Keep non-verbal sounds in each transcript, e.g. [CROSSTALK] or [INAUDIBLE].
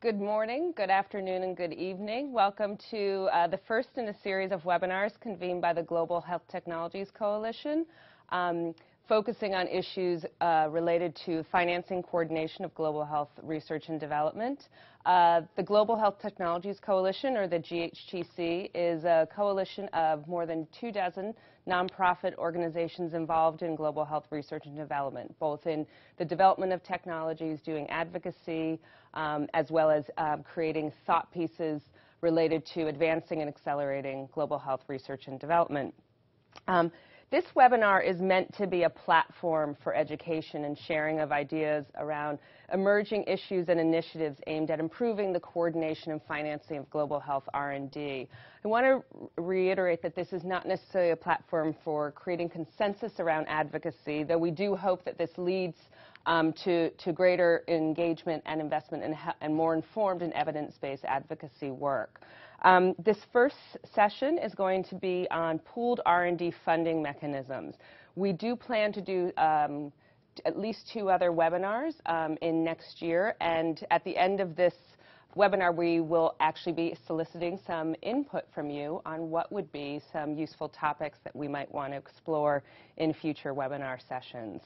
Good morning, good afternoon, and good evening. Welcome to uh, the first in a series of webinars convened by the Global Health Technologies Coalition, um, focusing on issues uh, related to financing coordination of global health research and development. Uh, the Global Health Technologies Coalition, or the GHTC, is a coalition of more than two dozen nonprofit organizations involved in global health research and development, both in the development of technologies, doing advocacy, um, as well as um, creating thought pieces related to advancing and accelerating global health research and development. Um, this webinar is meant to be a platform for education and sharing of ideas around emerging issues and initiatives aimed at improving the coordination and financing of global health R&D. I want to reiterate that this is not necessarily a platform for creating consensus around advocacy, though we do hope that this leads um, to, to, greater engagement and investment in, and more informed and evidence-based advocacy work. Um, this first session is going to be on pooled R&D funding mechanisms. We do plan to do um, at least two other webinars um, in next year, and at the end of this webinar, we will actually be soliciting some input from you on what would be some useful topics that we might want to explore in future webinar sessions.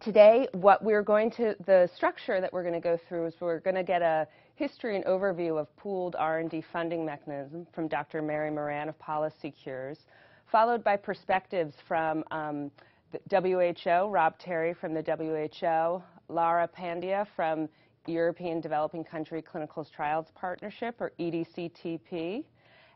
Today, what we're going to, the structure that we're going to go through is we're going to get a history and overview of pooled R&D funding mechanism from Dr. Mary Moran of Policy Cures, followed by perspectives from um, the WHO, Rob Terry from the WHO, Lara Pandya from European Developing Country Clinical Trials Partnership, or EDCTP,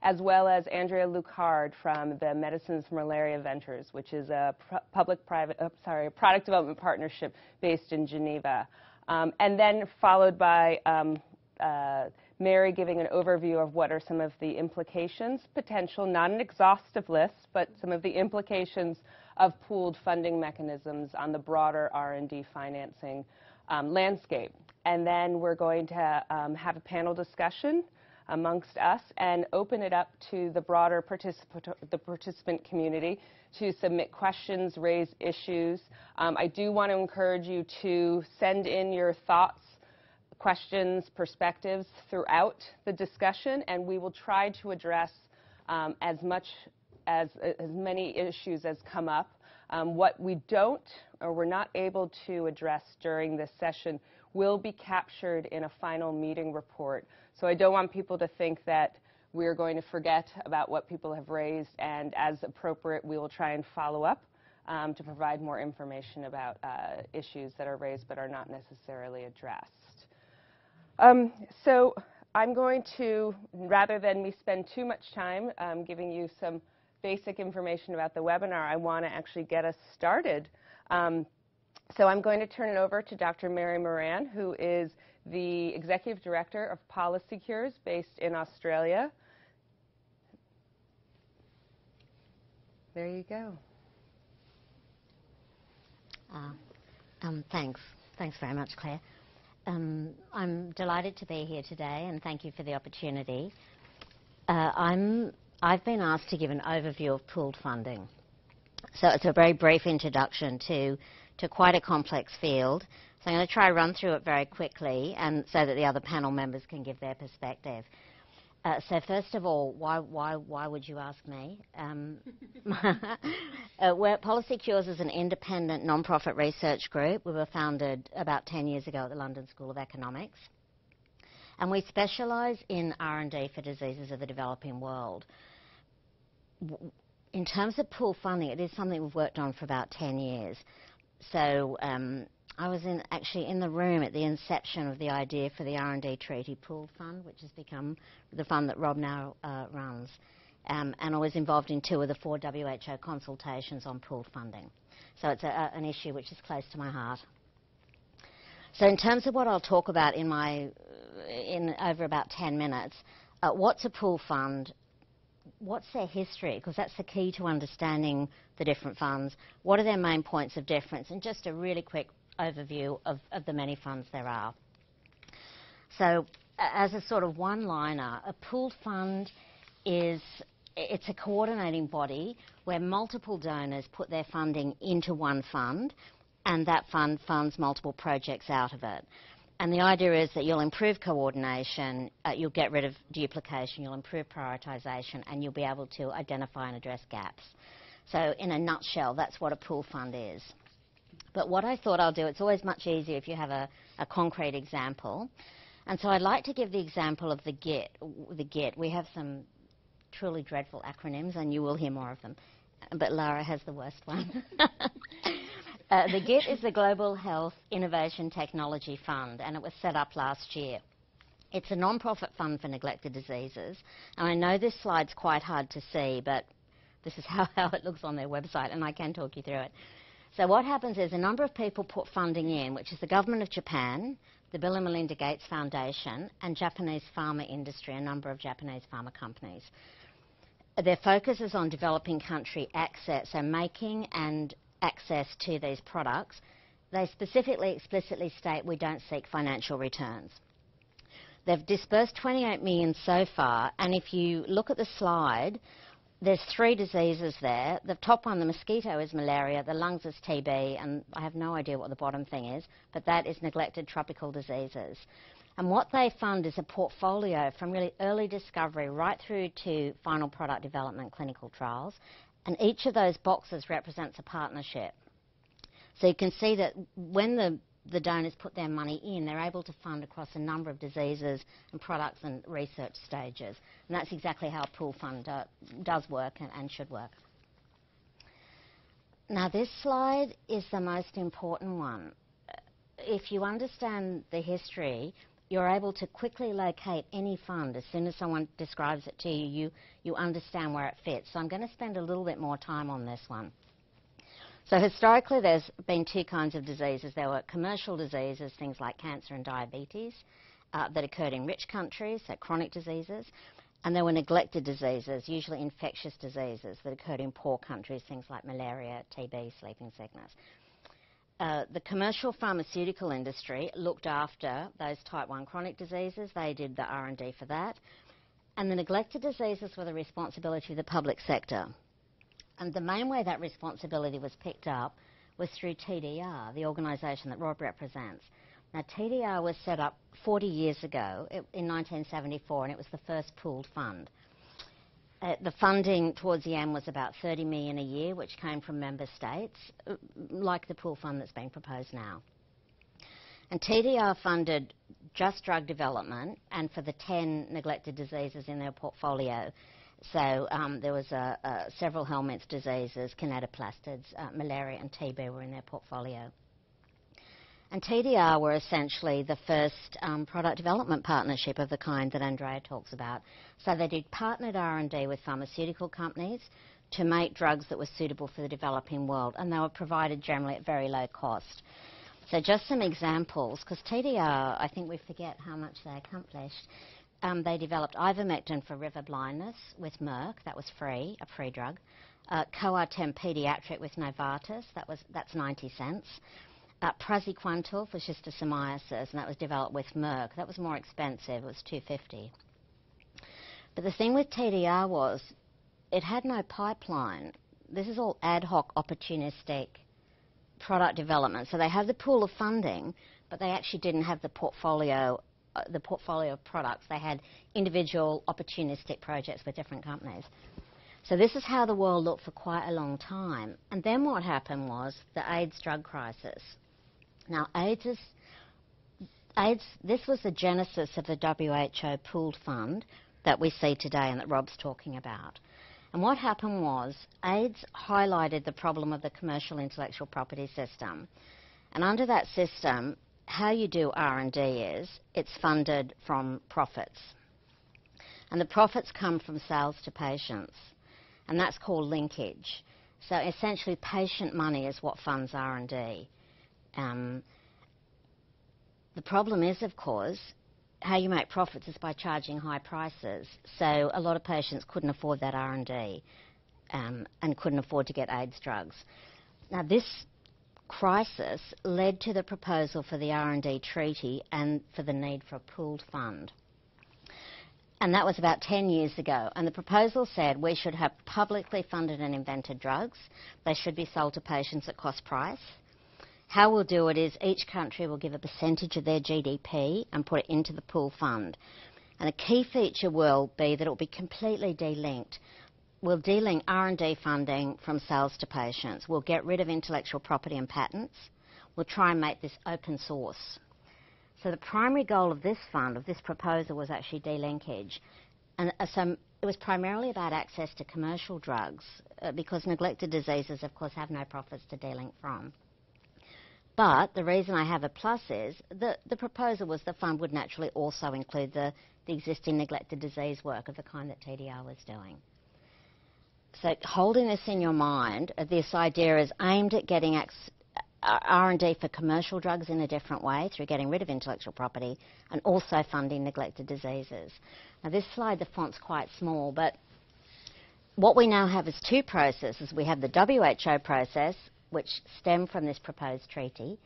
as well as Andrea Lucard from the Medicines for Malaria Ventures, which is a public-private, sorry, product development partnership based in Geneva. Um, and then followed by um, uh, Mary giving an overview of what are some of the implications, potential, not an exhaustive list, but some of the implications of pooled funding mechanisms on the broader R&D financing um, landscape. And then we're going to um, have a panel discussion amongst us and open it up to the broader participant, the participant community to submit questions, raise issues. Um, I do want to encourage you to send in your thoughts questions, perspectives throughout the discussion, and we will try to address um, as much as, as many issues as come up. Um, what we don't or we're not able to address during this session will be captured in a final meeting report. So I don't want people to think that we're going to forget about what people have raised, and as appropriate, we will try and follow up um, to provide more information about uh, issues that are raised but are not necessarily addressed. Um, so I'm going to, rather than me spend too much time um, giving you some basic information about the webinar, I want to actually get us started. Um, so I'm going to turn it over to Dr. Mary Moran, who is the Executive Director of Policy Cures based in Australia. There you go. Uh, um, thanks. Thanks very much, Claire. Um, I'm delighted to be here today and thank you for the opportunity. Uh, I'm, I've been asked to give an overview of pooled funding. So it's a very brief introduction to, to quite a complex field. So I'm going to try to run through it very quickly and so that the other panel members can give their perspective. Uh, so first of all, why, why, why would you ask me? Um, [LAUGHS] uh, Policy Cures is an independent non-profit research group. We were founded about 10 years ago at the London School of Economics. And we specialise in R&D for diseases of the developing world. In terms of pool funding, it is something we've worked on for about 10 years. So um, I was in, actually in the room at the inception of the idea for the R&D Treaty Pool Fund, which has become the fund that Rob now uh, runs. Um, and I was involved in two of the four WHO consultations on pooled funding. So it's a, a, an issue which is close to my heart. So in terms of what I'll talk about in my, in over about 10 minutes, uh, what's a pool fund? What's their history? Because that's the key to understanding the different funds. What are their main points of difference? And just a really quick overview of, of the many funds there are. So as a sort of one-liner, a pooled fund is it's a coordinating body where multiple donors put their funding into one fund and that fund funds multiple projects out of it. And the idea is that you'll improve coordination, uh, you'll get rid of duplication, you'll improve prioritisation, and you'll be able to identify and address gaps. So in a nutshell, that's what a pool fund is. But what I thought I'll do, it's always much easier if you have a, a concrete example. And so I'd like to give the example of the GET. The GET. We have some truly dreadful acronyms, and you will hear more of them. But Lara has the worst one. [LAUGHS] uh, the GET is the Global Health Innovation Technology Fund, and it was set up last year. It's a non-profit fund for neglected diseases. And I know this slide's quite hard to see, but this is [LAUGHS] how, how it looks on their website, and I can talk you through it. So what happens is a number of people put funding in, which is the government of Japan, the Bill and Melinda Gates Foundation, and Japanese pharma industry, a number of Japanese pharma companies. Their focus is on developing country access, so making and access to these products. They specifically, explicitly state we don't seek financial returns. They've disbursed 28 million so far, and if you look at the slide, there's three diseases there. The top one, the mosquito, is malaria, the lungs is TB, and I have no idea what the bottom thing is, but that is neglected tropical diseases. And what they fund is a portfolio from really early discovery right through to final product development clinical trials. And each of those boxes represents a partnership. So you can see that when the the donors put their money in, they're able to fund across a number of diseases and products and research stages. And that's exactly how a pool fund uh, does work and, and should work. Now, this slide is the most important one. If you understand the history, you're able to quickly locate any fund. As soon as someone describes it to you, you, you understand where it fits. So I'm going to spend a little bit more time on this one. So historically, there's been two kinds of diseases. There were commercial diseases, things like cancer and diabetes, uh, that occurred in rich countries, so chronic diseases. And there were neglected diseases, usually infectious diseases, that occurred in poor countries, things like malaria, TB, sleeping sickness. Uh, the commercial pharmaceutical industry looked after those type 1 chronic diseases. They did the R&D for that. And the neglected diseases were the responsibility of the public sector. And the main way that responsibility was picked up was through TDR, the organisation that Rob represents. Now, TDR was set up 40 years ago it, in 1974, and it was the first pooled fund. Uh, the funding towards the end was about 30 million a year, which came from member states, uh, like the pool fund that's being proposed now. And TDR funded just drug development, and for the 10 neglected diseases in their portfolio, so um, there was several helminths diseases, kinetoplastids, uh, malaria and TB were in their portfolio. And TDR were essentially the first um, product development partnership of the kind that Andrea talks about. So they did partnered R&D with pharmaceutical companies to make drugs that were suitable for the developing world, and they were provided generally at very low cost. So just some examples, because TDR, I think we forget how much they accomplished um, they developed ivermectin for river blindness with Merck. That was free, a free drug. Uh, Coartem pediatric with Novartis. That was that's 90 cents. Uh, praziquantel for schistosomiasis, and that was developed with Merck. That was more expensive. It was 250. But the thing with TDR was it had no pipeline. This is all ad hoc, opportunistic product development. So they had the pool of funding, but they actually didn't have the portfolio uh, the portfolio of products. They had individual opportunistic projects with different companies. So this is how the world looked for quite a long time. And then what happened was the AIDS drug crisis. Now, AIDS is AIDS, this was the genesis of the WHO pooled fund that we see today and that Rob's talking about. And what happened was AIDS highlighted the problem of the commercial intellectual property system. And under that system, how you do R&D is it's funded from profits. And the profits come from sales to patients. And that's called linkage. So essentially patient money is what funds R&D. Um, the problem is, of course, how you make profits is by charging high prices. So a lot of patients couldn't afford that R&D um, and couldn't afford to get AIDS drugs. Now this crisis led to the proposal for the R&D treaty and for the need for a pooled fund. And that was about 10 years ago. And the proposal said we should have publicly funded and invented drugs. They should be sold to patients at cost price. How we'll do it is each country will give a percentage of their GDP and put it into the pool fund. And a key feature will be that it will be completely delinked. We'll delink R&D funding from sales to patients. We'll get rid of intellectual property and patents. We'll try and make this open source. So the primary goal of this fund, of this proposal, was actually delinkage. And uh, so it was primarily about access to commercial drugs uh, because neglected diseases, of course, have no profits to delink from. But the reason I have a plus is that the proposal was the fund would naturally also include the, the existing neglected disease work of the kind that TDR was doing. So holding this in your mind, uh, this idea is aimed at getting R&D for commercial drugs in a different way through getting rid of intellectual property and also funding neglected diseases. Now this slide, the font's quite small, but what we now have is two processes. We have the WHO process, which stem from this proposed treaty,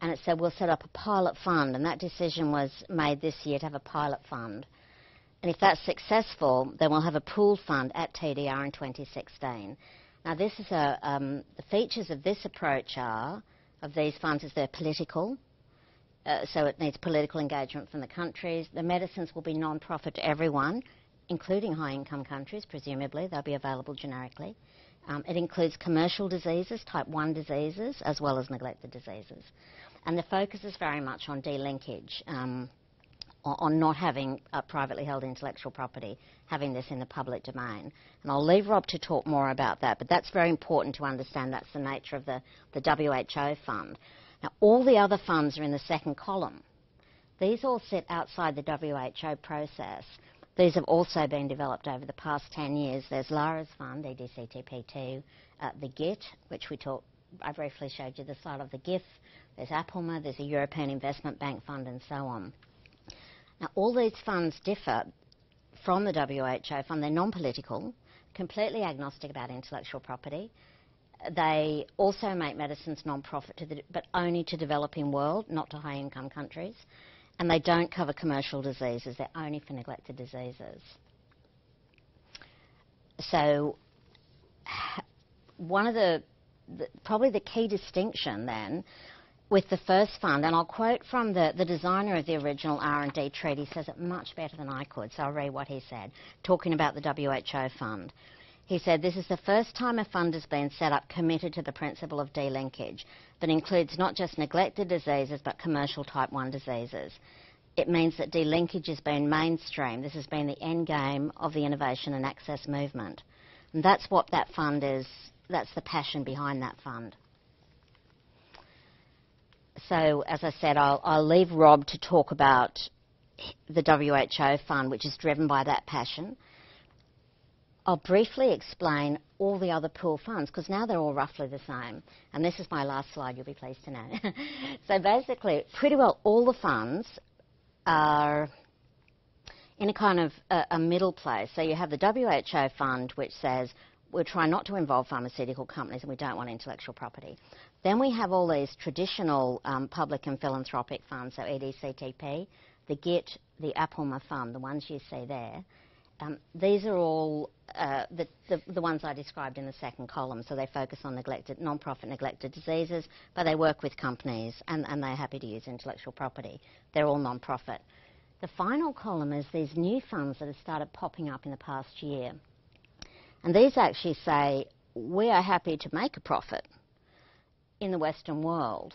and it said we'll set up a pilot fund, and that decision was made this year to have a pilot fund. And if that's successful, then we'll have a pooled fund at TDR in 2016. Now, this is a, um, the features of this approach are, of these funds, is they're political, uh, so it needs political engagement from the countries. The medicines will be non-profit to everyone, including high-income countries, presumably. They'll be available generically. Um, it includes commercial diseases, type 1 diseases, as well as neglected diseases. And the focus is very much on delinkage. Um, on not having privately held intellectual property, having this in the public domain. And I'll leave Rob to talk more about that, but that's very important to understand. That's the nature of the, the WHO fund. Now, all the other funds are in the second column. These all sit outside the WHO process. These have also been developed over the past 10 years. There's Lara's fund, EDCTP2, uh, the GIT, which we talked, I briefly showed you the slide of the GIF. There's APLMA, there's a European Investment Bank fund, and so on. Now, all these funds differ from the WHO fund. They're non-political, completely agnostic about intellectual property. They also make medicines non-profit, but only to developing world, not to high-income countries. And they don't cover commercial diseases. They're only for neglected diseases. So one of the, the probably the key distinction then with the first fund, and I'll quote from the, the designer of the original R&D treaty, says it much better than I could, so I'll read what he said, talking about the WHO fund. He said, this is the first time a fund has been set up committed to the principle of delinkage that includes not just neglected diseases but commercial type 1 diseases. It means that delinkage has been mainstream. This has been the end game of the innovation and access movement. And that's what that fund is, that's the passion behind that fund so as I said, I'll, I'll leave Rob to talk about the WHO fund, which is driven by that passion. I'll briefly explain all the other pool funds because now they're all roughly the same. And this is my last slide, you'll be pleased to know. [LAUGHS] so basically, pretty well all the funds are in a kind of a, a, middle place. So you have the WHO fund, which says we're trying not to involve pharmaceutical companies and we don't want intellectual property. Then we have all these traditional um, public and philanthropic funds, so EDCTP, the GIT, the APLMA fund, the ones you see there. Um, these are all uh, the, the, the, ones I described in the second column. So they focus on neglected, non-profit neglected diseases, but they work with companies and, and they're happy to use intellectual property. They're all non-profit. The final column is these new funds that have started popping up in the past year. And these actually say, we are happy to make a profit in the Western world.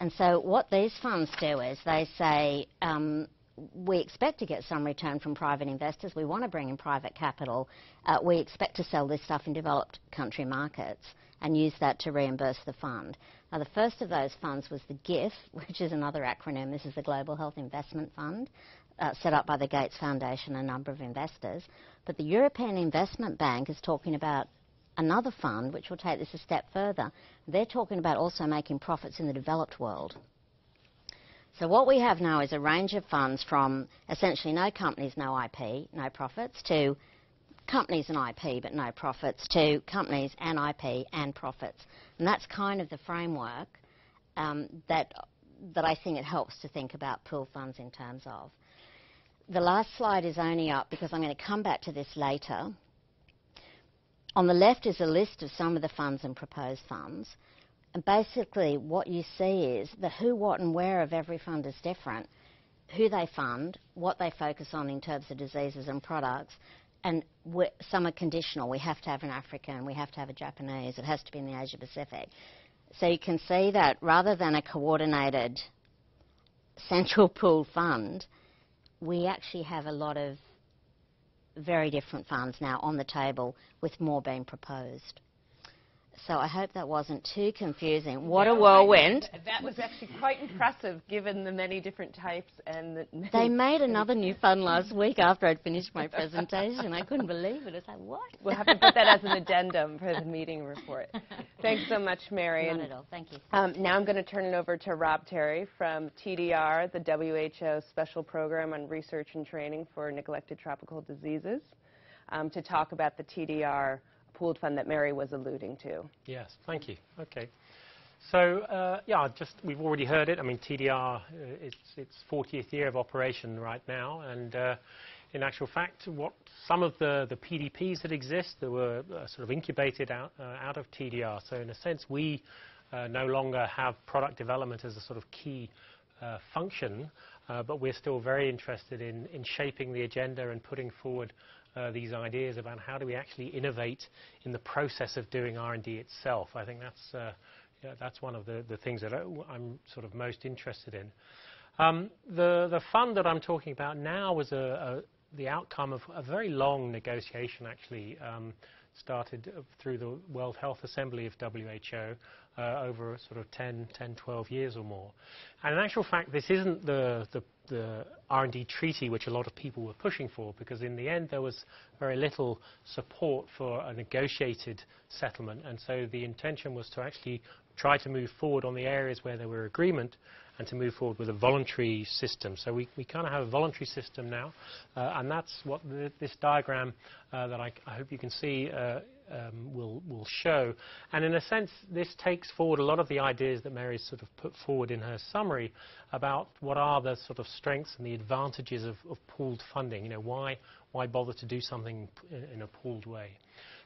And so what these funds do is they say, um, we expect to get some return from private investors. We want to bring in private capital. Uh, we expect to sell this stuff in developed country markets and use that to reimburse the fund. Now, the first of those funds was the GIF, [LAUGHS] which is another acronym. This is the Global Health Investment Fund, uh, set up by the Gates Foundation and a number of investors. But the European Investment Bank is talking about another fund which will take this a step further. They're talking about also making profits in the developed world. So what we have now is a range of funds from essentially no companies, no IP, no profits, to companies and IP but no profits, to companies and IP and profits. And that's kind of the framework um, that, that I think it helps to think about pool funds in terms of. The last slide is only up because I'm going to come back to this later. On the left is a list of some of the funds and proposed funds. And basically, what you see is the who, what, and where of every fund is different. Who they fund, what they focus on in terms of diseases and products, and some are conditional. We have to have an African, we have to have a Japanese, it has to be in the Asia Pacific. So you can see that rather than a coordinated central [LAUGHS] pool fund, we actually have a lot of very different funds now on the table with more being proposed. So I hope that wasn't too confusing. What no, a whirlwind. [LAUGHS] that was actually quite impressive given the many different types and the They made another new fund last week after I'd finished my [LAUGHS] presentation. I couldn't believe it. I was like, what? We'll have to put that as an addendum for the [LAUGHS] meeting report. Thanks so much, Mary. Not at all. Thank you. Um, now I'm going to turn it over to Rob Terry from TDR, the WHO Special Program on Research and Training for Neglected Tropical Diseases, um, to talk about the TDR pooled fund that Mary was alluding to. Yes, thank you. Okay. So, uh, yeah, just we've already heard it. I mean, TDR, uh, it's its 40th year of operation right now, and uh, in actual fact, what some of the, the PDPs that exist that were uh, sort of incubated out, uh, out of TDR. So, in a sense, we uh, no longer have product development as a sort of key function, but we're still very interested in, in shaping the agenda and putting forward uh, these ideas about how do we actually innovate in the process of doing R&D itself. I think that's, uh, yeah, that's one of the, the things that I'm sort of most interested in. Um, the, the fund that I'm talking about now was a, a, the outcome of a very long negotiation, actually, um, started through the World Health Assembly of WHO uh, over sort of 10, 10, 12 years or more. And in actual fact, this isn't the, the, the R&D treaty which a lot of people were pushing for, because in the end there was very little support for a negotiated settlement. And so the intention was to actually try to move forward on the areas where there were agreement and to move forward with a voluntary system. So we, we kind of have a voluntary system now, uh, and that's what the, this diagram uh, that I, I, hope you can see uh, um, will, will show. And in a sense, this takes forward a lot of the ideas that Mary sort of put forward in her summary about what are the sort of strengths and the advantages of, of pooled funding. You know, why, why bother to do something in, in a pooled way?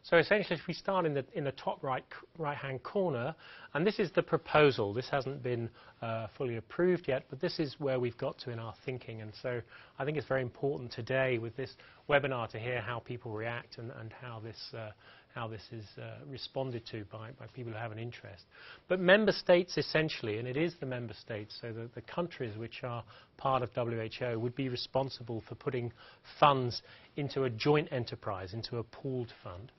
So essentially, if we start in the, in the top right, right-hand corner, and this is the proposal. This hasn't been uh, fully approved yet, but this is where we've got to in our thinking. And so I think it's very important today with this webinar to hear how people react and, and how this uh, how this is uh, responded to by, by people who have an interest. But member states essentially, and it is the member states, so the, the countries which are part of WHO would be responsible for putting funds into a joint enterprise, into a pooled fund.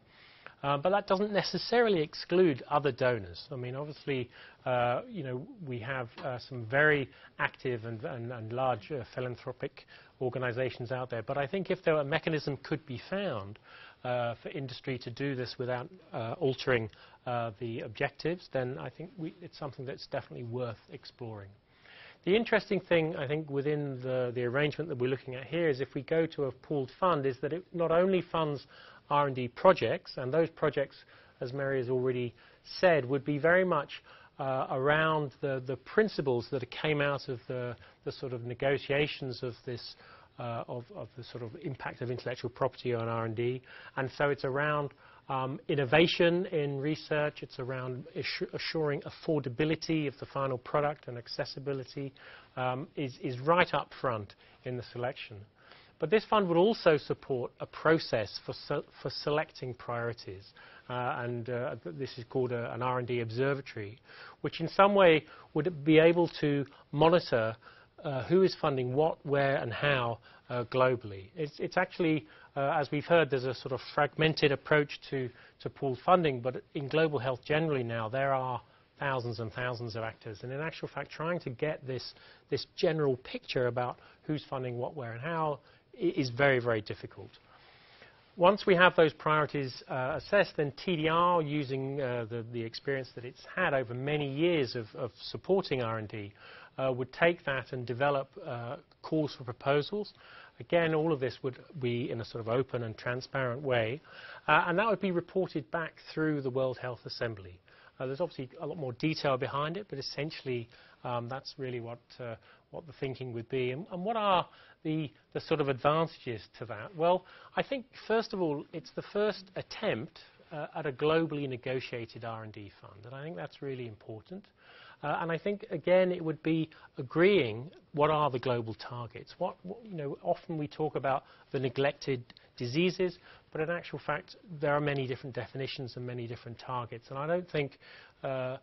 Uh, but that doesn't necessarily exclude other donors. I mean, obviously, uh, you know, we have uh, some very active and, and, and large uh, philanthropic organizations out there. But I think if there a mechanism could be found uh, for industry to do this without altering the objectives, then I think we, it's something that's definitely worth exploring. The interesting thing, I think, within the, the, arrangement that we're looking at here is if we go to a pooled fund, is that it not only funds R&D projects, and those projects, as Mary has already said, would be very much uh, around the, the principles that came out of the, the sort of negotiations of this uh, of, of, the sort of impact of intellectual property on R&D. And so it's around um, innovation in research. It's around assuring affordability of the final product and accessibility um, is, is right up front in the selection. But this fund would also support a process for, se for selecting priorities. Uh, and uh, this is called a, an R&D observatory, which in some way would be able to monitor uh, who is funding what, where, and how uh, globally. It's, it's actually, uh, as we've heard, there's a sort of fragmented approach to, to pooled funding, but in global health generally now, there are thousands and thousands of actors. And in actual fact, trying to get this, this general picture about who's funding what, where, and how is very, very difficult. Once we have those priorities uh, assessed, then TDR, using uh, the, the, experience that it's had over many years of, of supporting R&D, uh, would take that and develop uh, calls for proposals. Again, all of this would be in a sort of open and transparent way, uh, and that would be reported back through the World Health Assembly. Uh, there's obviously a lot more detail behind it, but essentially um, that's really what, what the thinking would be. And, and what are the, the, sort of advantages to that? Well, I think, first of all, it's the first attempt uh, at a globally negotiated R&D fund, and I think that's really important. Uh, and I think, again, it would be agreeing what are the global targets. What, what, you know, often we talk about the neglected diseases, but in actual fact, there are many different definitions and many different targets. And I don't think uh,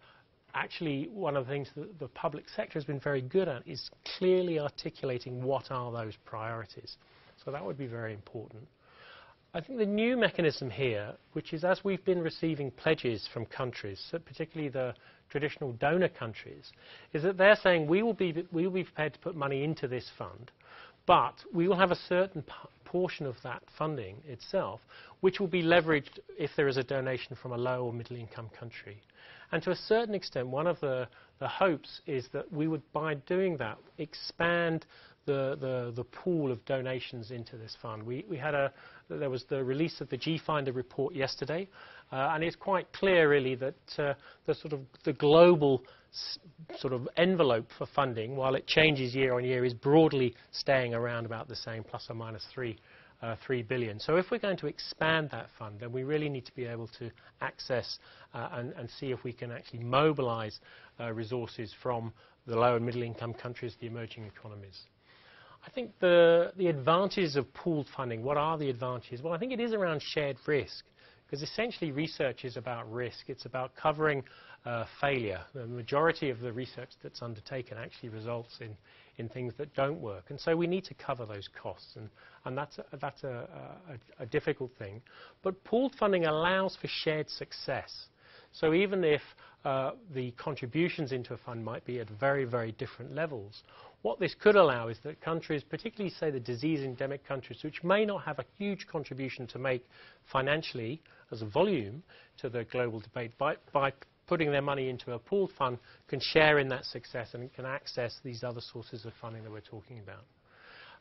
actually one of the things that the public sector has been very good at is clearly articulating what are those priorities. So that would be very important. I think the new mechanism here, which is as we've been receiving pledges from countries, so particularly the traditional donor countries, is that they're saying we will be, we will be prepared to put money into this fund, but we will have a certain portion of that funding itself, which will be leveraged if there is a donation from a low or middle income country. And to a certain extent, one of the, the hopes is that we would, by doing that, expand the, the, the pool of donations into this fund. We, we had a, there was the release of the GFinder report yesterday, uh, and it's quite clear, really, that uh, the sort of the global sort of envelope for funding, while it changes year on year, is broadly staying around about the same, plus or minus three. Uh, 3 billion. So if we're going to expand that fund, then we really need to be able to access uh, and, and, see if we can actually mobilize uh, resources from the low and middle income countries, the emerging economies. I think the, the advantages of pooled funding, what are the advantages? Well, I think it is around shared risk, because essentially research is about risk. It's about covering uh, failure. The majority of the research that's undertaken actually results in, in things that don't work. And so we need to cover those costs, and, and that's, a, that's a, a, a difficult thing. But pooled funding allows for shared success. So even if uh, the contributions into a fund might be at very, very different levels, what this could allow is that countries, particularly say the disease endemic countries, which may not have a huge contribution to make financially as a volume to the global debate, by, by putting their money into a pooled fund, can share in that success and can access these other sources of funding that we're talking about.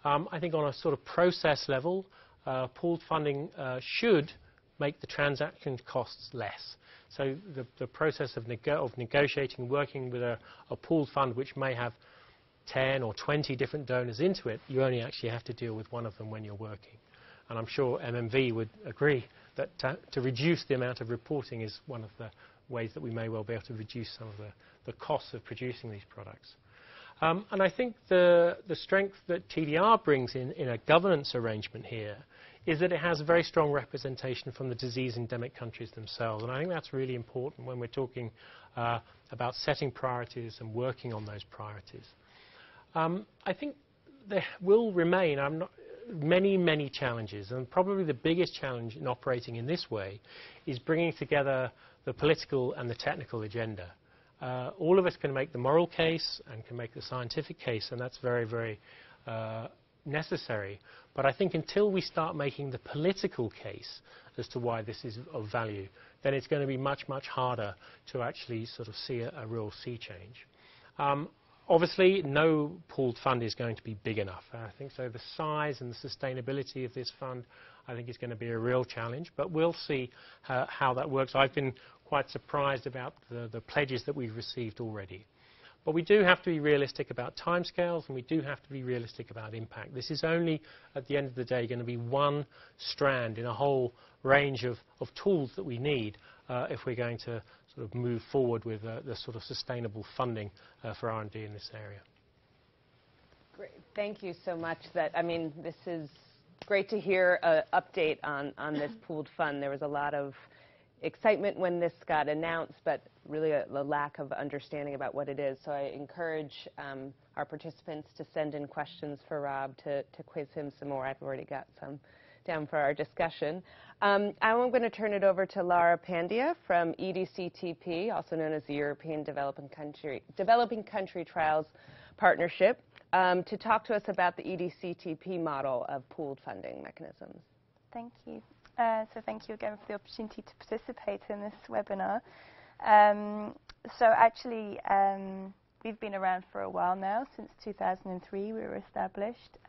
Um, I think on a sort of process level, uh, pooled funding uh, should make the transaction costs less. So the, the process of, nego of, negotiating, working with a, a pooled fund which may have 10 or 20 different donors into it, you only actually have to deal with one of them when you're working. And I'm sure MMV would agree that to, to reduce the amount of reporting is one of the ways that we may well be able to reduce some of the, costs of producing these products. Um, and I think the, strength that TDR brings in, a governance arrangement here is that it has a very strong representation from the disease endemic countries themselves. And I think that's really important when we're talking uh, about setting priorities and working on those priorities. Um, I think there will remain I'm not, many, many challenges, and probably the biggest challenge in operating in this way is bringing together the political and the technical agenda. Uh, all of us can make the moral case and can make the scientific case, and that's very, very uh, necessary. But I think until we start making the political case as to why this is of value, then it's going to be much, much harder to actually sort of see a, a real sea change. Um, Obviously, no pooled fund is going to be big enough. I think so. The size and the sustainability of this fund, I think, is going to be a real challenge. But we'll see uh, how that works. I've been quite surprised about the, the pledges that we've received already. But we do have to be realistic about timescales and we do have to be realistic about impact. This is only, at the end of the day, going to be one strand in a whole range of, of tools that we need uh, if we're going to sort of move forward with uh, the sort of sustainable funding uh, for R&D in this area. Great. Thank you so much. That I mean, this is great to hear an update on, this pooled fund. There was a lot of excitement when this got announced, but really a, lack of understanding about what it is. So I encourage um, our participants to send in questions for Rob to quiz him some more. I've already got some down for our discussion. Um, I'm going to turn it over to Lara Pandya from EDCTP, also known as the European Developing Country, Developing Country Trials Partnership, um, to talk to us about the EDCTP model of pooled funding mechanisms. Thank you. Uh, so thank you again for the opportunity to participate in this webinar. Um, so actually, um, we've been around for a while now. Since 2003, we were established.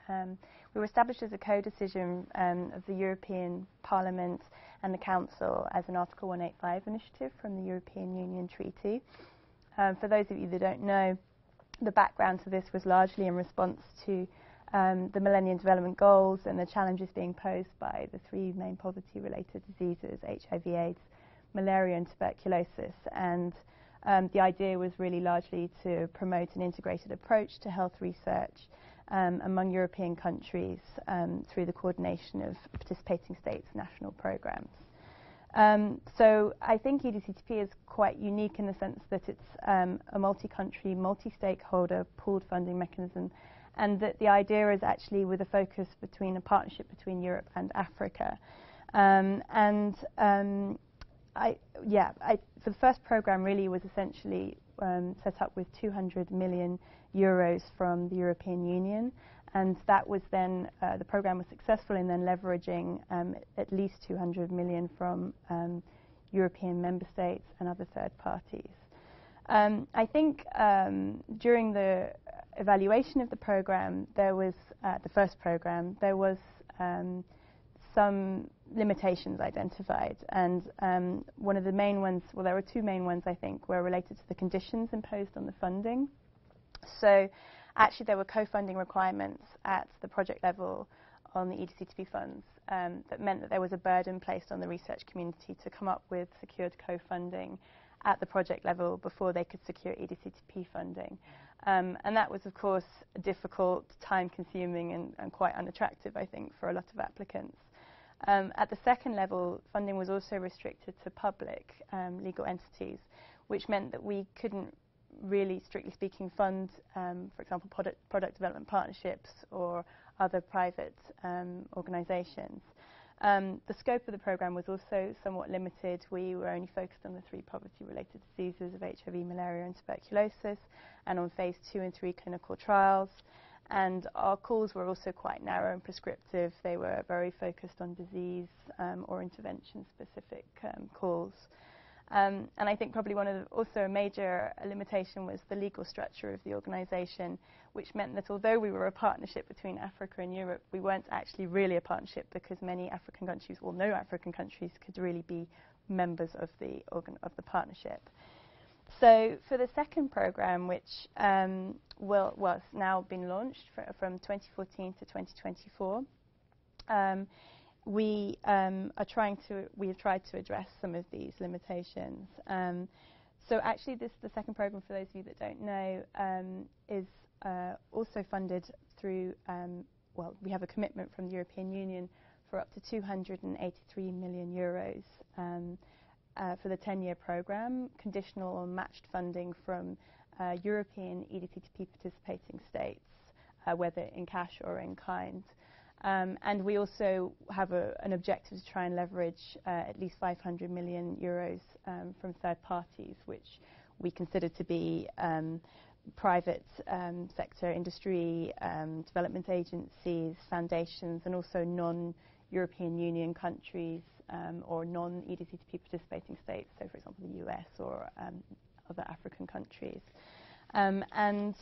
We were established as a co-decision um, of the European Parliament and the Council as an Article 185 initiative from the European Union Treaty. Um, for those of you that don't know, the background to this was largely in response to um, the Millennium Development Goals and the challenges being posed by the three main poverty-related diseases, HIV, AIDS, malaria and tuberculosis. And um, the idea was really largely to promote an integrated approach to health research um, among European countries um, through the coordination of participating states' national programs. Um, so I think EDCTP is quite unique in the sense that it's um, a multi-country, multi-stakeholder pooled funding mechanism and that the idea is actually with a focus between a partnership between Europe and Africa. Um, and um, I, yeah, I, the first program really was essentially um, set up with 200 million euros from the European Union, and that was then uh, the program was successful in then leveraging um, at least 200 million from um, European member states and other third parties. Um, I think um, during the evaluation of the program, there was uh, the first program, there was um, some limitations identified, and um, one of the main ones, well, there were two main ones I think, were related to the conditions imposed on the funding. So, actually, there were co-funding requirements at the project level on the EDCTP funds um, that meant that there was a burden placed on the research community to come up with secured co-funding at the project level before they could secure EDCTP funding. Um, and that was, of course, difficult, time-consuming, and, and, quite unattractive, I think, for a lot of applicants. Um, at the second level, funding was also restricted to public um, legal entities, which meant that we couldn't really, strictly speaking, fund, um, for example, product, product, development partnerships or other private um, organisations. Um, the scope of the programme was also somewhat limited. We were only focused on the three poverty-related diseases of HIV, malaria and tuberculosis, and on phase two and three clinical trials. And our calls were also quite narrow and prescriptive. They were very focused on disease um, or intervention-specific um, calls. Um, and I think probably one of the, also a major limitation was the legal structure of the organisation, which meant that although we were a partnership between Africa and Europe, we weren't actually really a partnership because many African countries, or no African countries, could really be members of the organ of the partnership. So for the second program, which um, will was now been launched from 2014 to 2024. Um, we um, are trying to we have tried to address some of these limitations. Um, so actually, this the second program for those of you that don't know um, is uh, also funded through um, well we have a commitment from the European Union for up to 283 million euros um, uh, for the 10-year program, conditional on matched funding from uh, European EDCTP participating states, uh, whether in cash or in kind. Um, and we also have an objective to try and leverage uh, at least 500 million euros um, from third parties, which we consider to be um, private sector industry, development agencies, foundations, and also non-European Union countries or non-EDCTP participating states, so for example the US or other African countries. and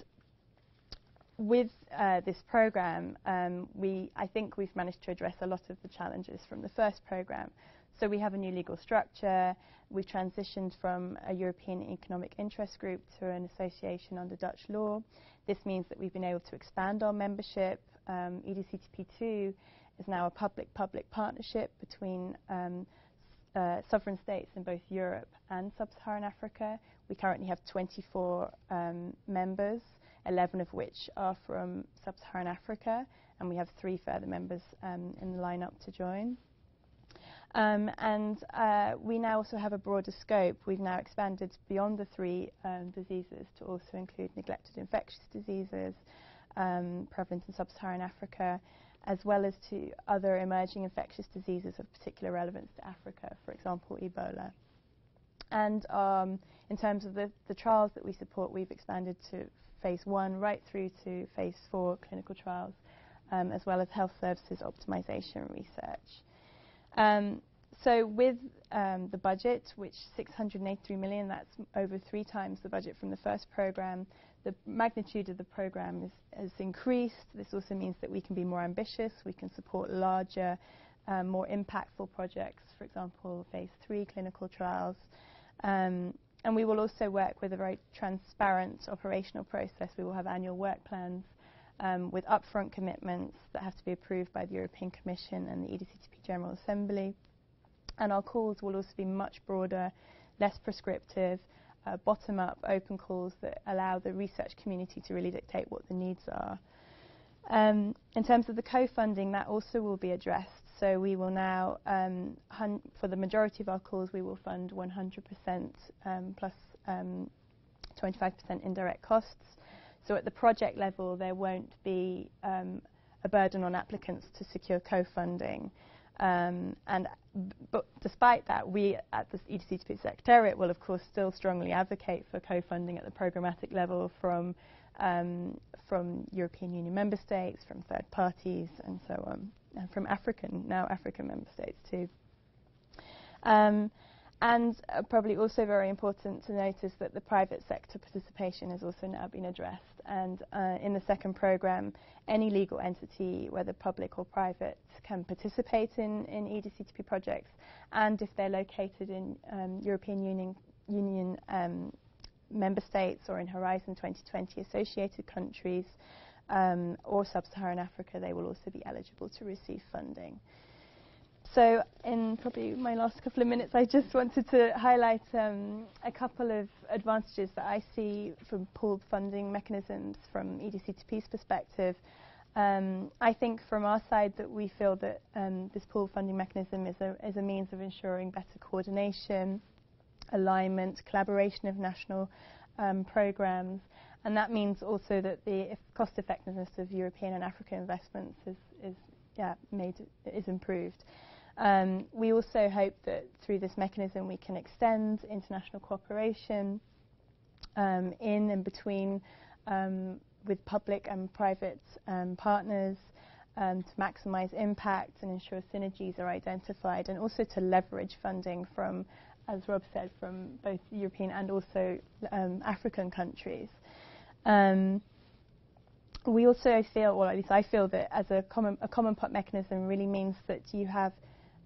with uh, this program, um, we, I think we've managed to address a lot of the challenges from the first program. So we have a new legal structure. We've transitioned from a European Economic Interest Group to an association under Dutch law. This means that we've been able to expand our membership. Um, EDCTP2 is now a public-public partnership between um, uh, sovereign states in both Europe and sub-Saharan Africa. We currently have 24 um, members. 11 of which are from sub-Saharan Africa, and we have three further members um, in the lineup to join. Um, and uh, we now also have a broader scope. We've now expanded beyond the three um, diseases to also include neglected infectious diseases, um, prevalent in sub-Saharan Africa, as well as to other emerging infectious diseases of particular relevance to Africa, for example, Ebola. And um, in terms of the, the trials that we support, we've expanded to phase one right through to phase four clinical trials, um, as well as health services optimization research. Um, so with um, the budget, which 683 million, that's over three times the budget from the first program, the magnitude of the program is, has increased. This also means that we can be more ambitious, we can support larger, um, more impactful projects, for example, phase three clinical trials. Um, and we will also work with a very transparent operational process. We will have annual work plans um, with upfront commitments that have to be approved by the European Commission and the EDCTP General Assembly. And our calls will also be much broader, less prescriptive, uh, bottom-up open calls that allow the research community to really dictate what the needs are. Um, in terms of the co-funding, that also will be addressed. So we will now, um, for the majority of our calls, we will fund 100% um, plus 25% um, indirect costs. So at the project level, there won't be um, a burden on applicants to secure co-funding. Um, and but despite that, we at the EDCTP Secretariat will, of course, still strongly advocate for co-funding at the programmatic level from um, from European Union member states, from third parties, and so on, from African now African member states too. Um, and uh, probably also very important to notice that the private sector participation has also now been addressed. And uh, in the second programme, any legal entity, whether public or private, can participate in, in EDCTP projects. And if they're located in um, European Union, Union um, member states or in Horizon 2020 associated countries um, or sub-Saharan Africa, they will also be eligible to receive funding. So in probably my last couple of minutes, I just wanted to highlight um, a couple of advantages that I see from pooled funding mechanisms from EDCTP's perspective. Um, I think from our side that we feel that um, this pooled funding mechanism is a, is a means of ensuring better coordination, alignment, collaboration of national um, programs, and that means also that the cost effectiveness of European and African investments is, is yeah, made is improved. Um, we also hope that through this mechanism we can extend international cooperation um, in and between um, with public and private um, partners um, to maximise impact and ensure synergies are identified and also to leverage funding from, as Rob said, from both European and also um, African countries. We also feel, or at least I feel, that as a common, a common pot mechanism really means that you have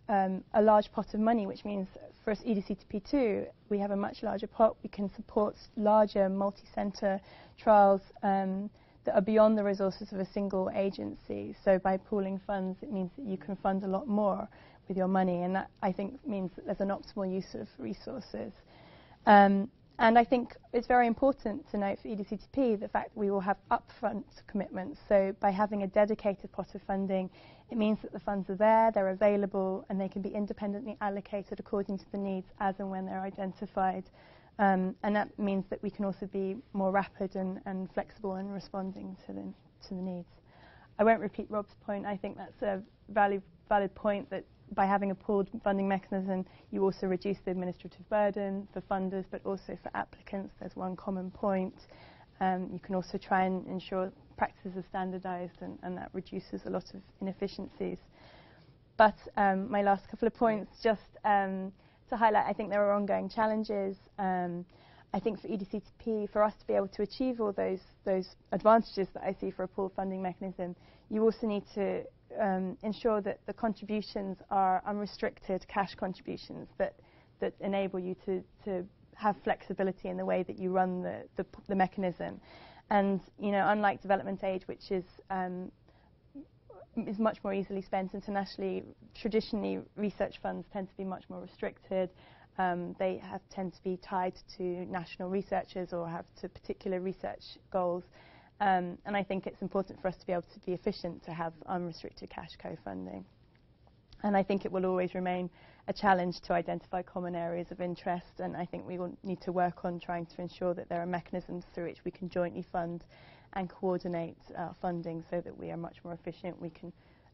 um, a large pot of money, which means for us EDCTP2, we have a much larger pot. We can support larger multi-center trials um, that are beyond the resources of a single agency. So by pooling funds, it means that you can fund a lot more with your money, and that I think means that there's an optimal use of resources. Um, and I think it's very important to note for EDCTP the fact that we will have upfront commitments. So by having a dedicated pot of funding, it means that the funds are there, they're available, and they can be independently allocated according to the needs as and when they're identified. Um, and that means that we can also be more rapid and, and flexible in responding to the, to the needs. I won't repeat Rob's point. I think that's a valid, valid point that by having a pooled funding mechanism, you also reduce the administrative burden for funders, but also for applicants. There's one common point. Um, you can also try and ensure practices are standardized, and, and that reduces a lot of inefficiencies. But um, my last couple of points, just um, to highlight, I think there are ongoing challenges. Um, I think for EDCTP, for us to be able to achieve all those, those advantages that I see for a pooled funding mechanism, you also need to um, ensure that the contributions are unrestricted cash contributions that, that enable you to, to have flexibility in the way that you run the, the, the mechanism. And, you know, unlike development aid, which is, um, is much more easily spent internationally, traditionally research funds tend to be much more restricted. Um, they have, tend to be tied to national researchers or have to particular research goals. Um, and I think it's important for us to be able to be efficient to have unrestricted cash co-funding. And I think it will always remain a challenge to identify common areas of interest, and I think we will need to work on trying to ensure that there are mechanisms through which we can jointly fund and coordinate uh, funding so that we are much more efficient. We can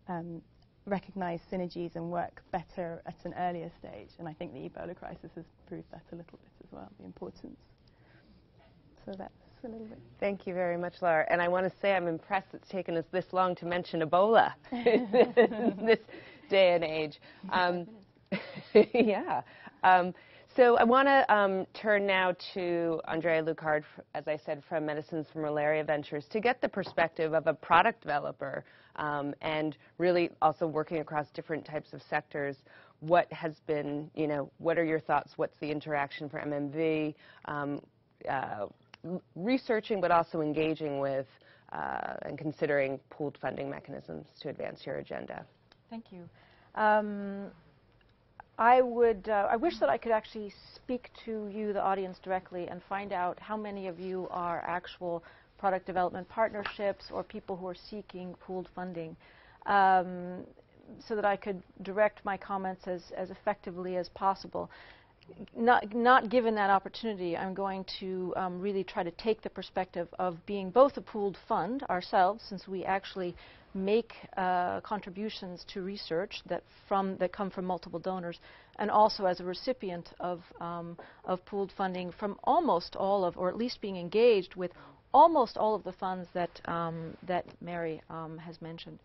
um, recognise synergies and work better at an earlier stage, and I think the Ebola crisis has proved that a little bit as well, the importance. So that's a little bit. Thank you very much, Lara. And I want to say I'm impressed it's taken us this long to mention Ebola [LAUGHS] in this day and age. Um, [LAUGHS] yeah. Um, so I want to um, turn now to Andrea Lucard, as I said, from Medicines for Malaria Ventures, to get the perspective of a product developer um, and really also working across different types of sectors. What has been, you know, what are your thoughts? What's the interaction for MMV? Um, uh, researching but also engaging with uh, and considering pooled funding mechanisms to advance your agenda. Thank you. Um, I would. Uh, I wish that I could actually speak to you, the audience, directly, and find out how many of you are actual product development partnerships or people who are seeking pooled funding, um, so that I could direct my comments as, as effectively as possible not, not given that opportunity, I'm going to um, really try to take the perspective of being both a pooled fund ourselves, since we actually make uh, contributions to research that from that come from multiple donors, and also as a recipient of um, of pooled funding from almost all of, or at least being engaged with almost all of the funds that um, that Mary um, has mentioned.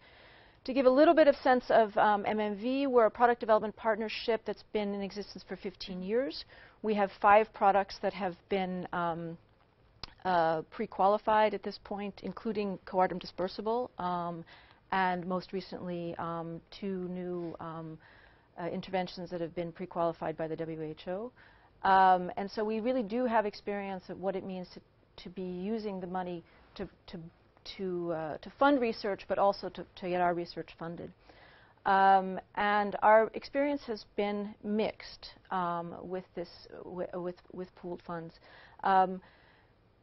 To give a little bit of sense of um, MMV, we're a product development partnership that's been in existence for 15 years. We have five products that have been um, uh, pre-qualified at this point, including Coartem dispersible, um, and most recently um, two new um, uh, interventions that have been pre-qualified by the WHO. Um, and so we really do have experience of what it means to, to be using the money to, to to, uh, to fund research, but also to, to get our research funded. Um, and our experience has been mixed um, with this, with, with pooled funds. Um,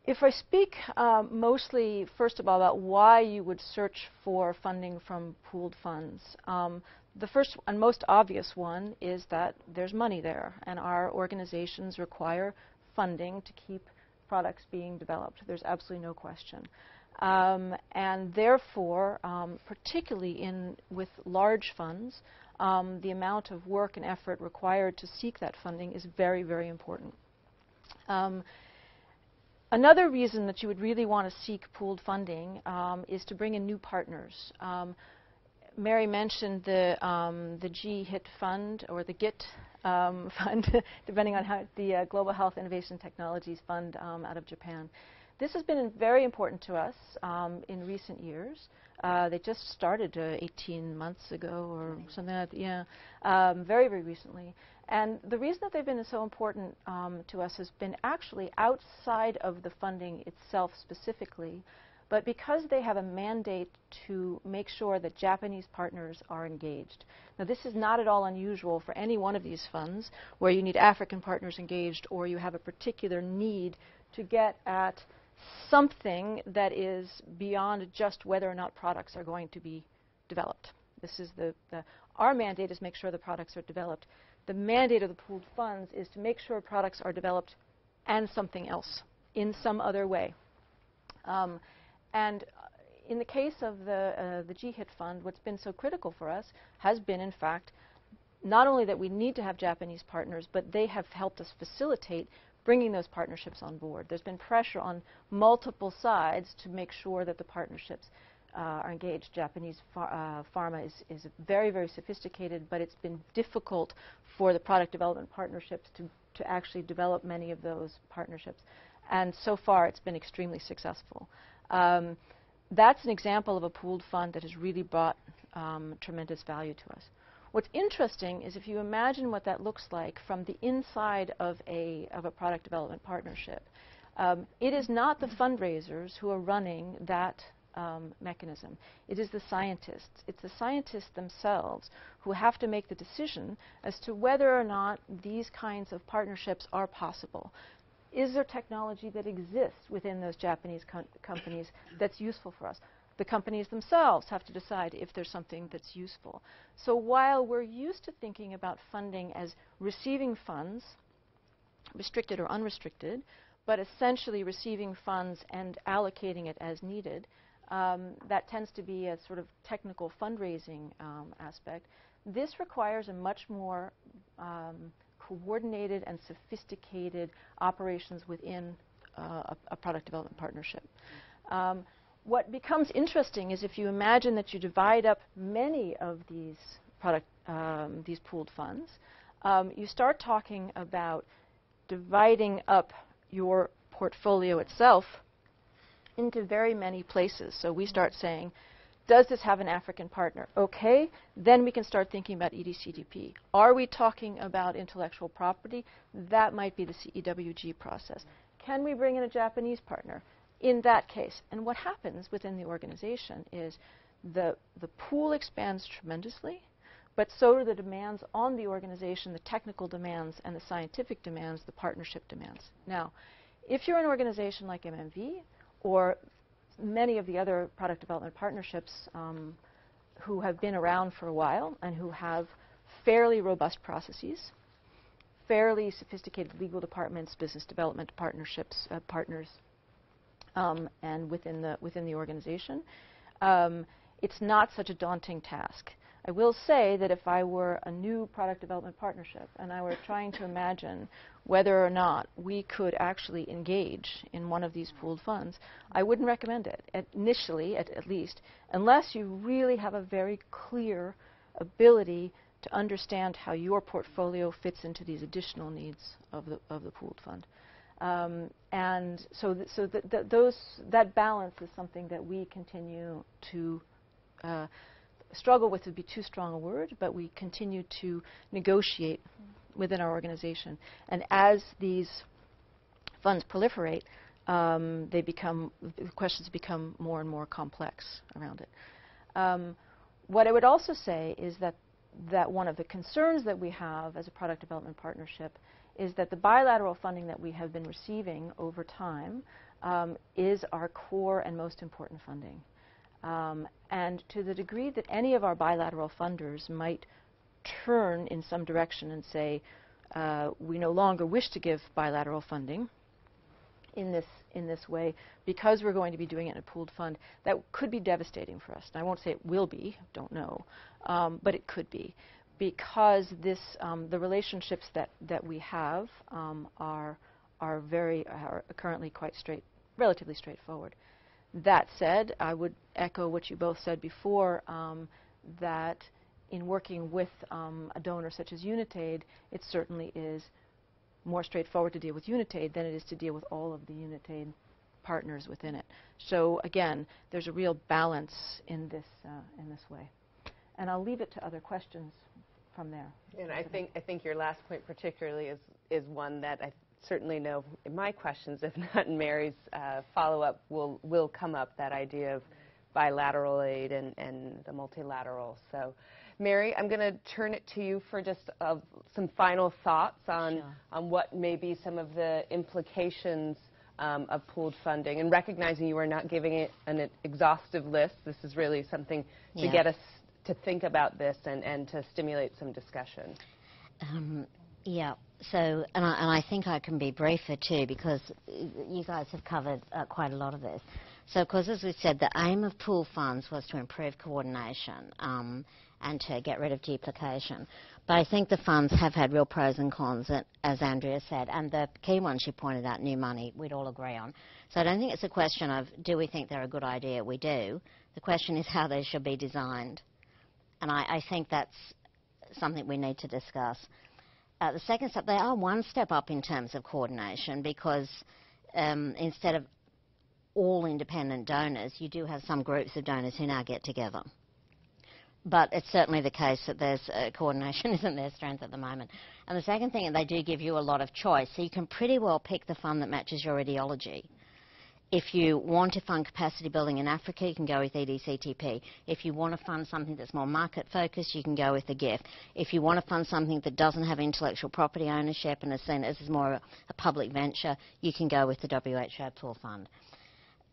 if I speak um, mostly, first of all, about why you would search for funding from pooled funds, um, the first and most obvious one is that there's money there, and our organizations require funding to keep products being developed. There's absolutely no question. Um, and therefore, um, particularly in with large funds, um, the amount of work and effort required to seek that funding is very, very important. Um, another reason that you would really want to seek pooled funding um, is to bring in new partners. Um, Mary mentioned the the GHIT fund or the GIT [LAUGHS] fund, [LAUGHS] depending on how the uh, Global Health Innovation Technologies Fund out of Japan. This has been very important to us um, in recent years. Uh, they just started uh, 18 months ago or something like that, yeah, um, very, very recently. And the reason that they've been so important um, to us has been actually outside of the funding itself specifically, but because they have a mandate to make sure that Japanese partners are engaged. Now, this is not at all unusual for any one of these funds where you need African partners engaged or you have a particular need to get at something that is beyond just whether or not products are going to be developed. This is the, the, our mandate is make sure the products are developed. The mandate of the pooled funds is to make sure products are developed and something else in some other way. Um, and in the case of the, uh, the GHIT fund, what's been so critical for us has been, in fact, not only that we need to have Japanese partners, but they have helped us facilitate bringing those partnerships on board. There's been pressure on multiple sides to make sure that the partnerships uh, are engaged. Japanese uh, pharma is, is very, very sophisticated, but it's been difficult for the product development partnerships to, to actually develop many of those partnerships. And so far, it's been extremely successful. Um, that's an example of a pooled fund that has really brought um, tremendous value to us. What's interesting is if you imagine what that looks like from the inside of a, of a product development partnership, um, it is not the fundraisers who are running that um, mechanism. It is the scientists. It's the scientists themselves who have to make the decision as to whether or not these kinds of partnerships are possible. Is there technology that exists within those Japanese companies that's useful for us? The companies themselves have to decide if there's something that's useful. So while we're used to thinking about funding as receiving funds, restricted or unrestricted, but essentially receiving funds and allocating it as needed, um, that tends to be a sort of technical fundraising um, aspect. This requires a much more um, coordinated and sophisticated operations within uh, a, a, product development partnership. Um, what becomes interesting is if you imagine that you divide up many of these product, um, these pooled funds, um, you start talking about dividing up your portfolio itself into very many places. So we start saying, does this have an African partner? Okay, then we can start thinking about EDCTP. Are we talking about intellectual property? That might be the CEWG process. Can we bring in a Japanese partner? In that case. And what happens within the organization is the, the pool expands tremendously, but so do the demands on the organization, the technical demands and the scientific demands, the partnership demands. Now, if you're an organization like MMV or many of the other product development partnerships um, who have been around for a while and who have fairly robust processes, fairly sophisticated legal departments, business development partnerships, uh, partners, um, and within the within the organization, um, it's not such a daunting task. I will say that if I were a new product development partnership and I were trying to imagine whether or not we could actually engage in one of these pooled funds, I wouldn't recommend it, at initially at, at least, unless you really have a very clear ability to understand how your portfolio fits into these additional needs of the, of the pooled fund. Um, and so, th so th th those, that balance is something that we continue to uh, struggle with would be too strong a word, but we continue to negotiate within our organization. And as these funds proliferate, um, they become the questions become more and more complex around it. Um, what I would also say is that that one of the concerns that we have as a product development partnership is that the bilateral funding that we have been receiving over time um, is our core and most important funding. Um, and to the degree that any of our bilateral funders might turn in some direction and say, uh, we no longer wish to give bilateral funding in this, in this way because we're going to be doing it in a pooled fund, that could be devastating for us. And I won't say it will be, I don't know, um, but it could be because this, um, the relationships that, that we have um, are, are very, are currently quite straight, relatively straightforward. That said, I would echo what you both said before, um, that in working with um, a donor such as Unitaid, it certainly is more straightforward to deal with Unitaid than it is to deal with all of the Unitaid partners within it. So again, there's a real balance in this, uh, in this way. And I'll leave it to other questions from there. And I think, I think your last point particularly is, is one that I certainly know in my questions, if not in Mary's uh, follow-up, will, will come up, that idea of bilateral aid and, and the multilateral. So, Mary, I'm going to turn it to you for just uh, some final thoughts on, sure. on what may be some of the implications um, of pooled funding and recognizing you are not giving it an exhaustive list. This is really something to yeah. get us to think about this and, and to stimulate some discussion. Um, yeah. So, and I, and I, think I can be briefer too because you guys have covered uh, quite a lot of this. So, of course, as we said, the aim of pool funds was to improve coordination um, and to get rid of duplication. But I think the funds have had real pros and cons, as Andrea said, and the key one she pointed out, new money, we'd all agree on. So I don't think it's a question of do we think they're a good idea? We do. The question is how they should be designed. And I, I think that's something we need to discuss. Uh, the second step, they are one step up in terms of coordination because um, instead of all independent donors, you do have some groups of donors who now get together. But it's certainly the case that there's uh, coordination [LAUGHS] isn't their strength at the moment. And the second thing, they do give you a lot of choice, so you can pretty well pick the fund that matches your ideology. If you want to fund capacity building in Africa, you can go with EDCTP. If you want to fund something that's more market focused, you can go with the GIF. If you want to fund something that doesn't have intellectual property ownership and is seen as more a public venture, you can go with the WHO Pool Fund.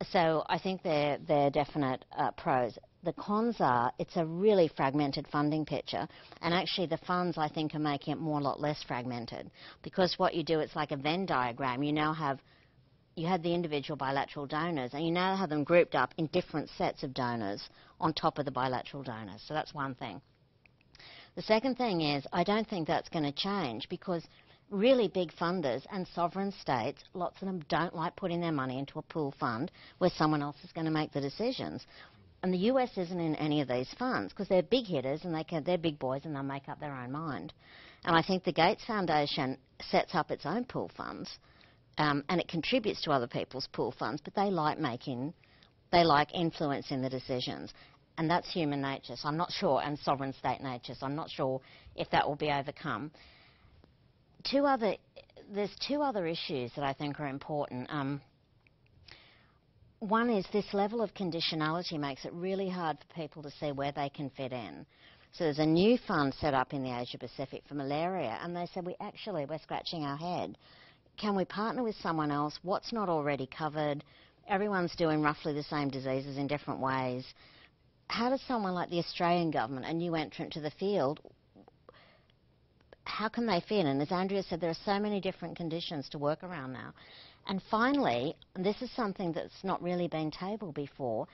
So I think they're, they're definite uh, pros. The cons are it's a really fragmented funding picture, and actually the funds I think are making it more a lot less fragmented because what you do it's like a Venn diagram. You now have you had the individual bilateral donors, and you now have them grouped up in different sets of donors on top of the bilateral donors. So that's one thing. The second thing is, I don't think that's going to change because really big funders and sovereign states, lots of them don't like putting their money into a pool fund where someone else is going to make the decisions. And the US isn't in any of these funds because they're big hitters and they can, they're big boys and they'll make up their own mind. And I think the Gates Foundation sets up its own pool funds um, and it contributes to other people's pool funds, but they like making, they like influencing the decisions. And that's human nature, so I'm not sure, and sovereign state nature, so I'm not sure if that will be overcome. Two other, there's two other issues that I think are important. Um, one is this level of conditionality makes it really hard for people to see where they can fit in. So there's a new fund set up in the Asia Pacific for malaria, and they said we actually we're scratching our head. Can we partner with someone else? What's not already covered? Everyone's doing roughly the same diseases in different ways. How does someone like the Australian government, a new entrant to the field, how can they fit? And as Andrea said, there are so many different conditions to work around now. And finally, and this is something that's not really been tabled before,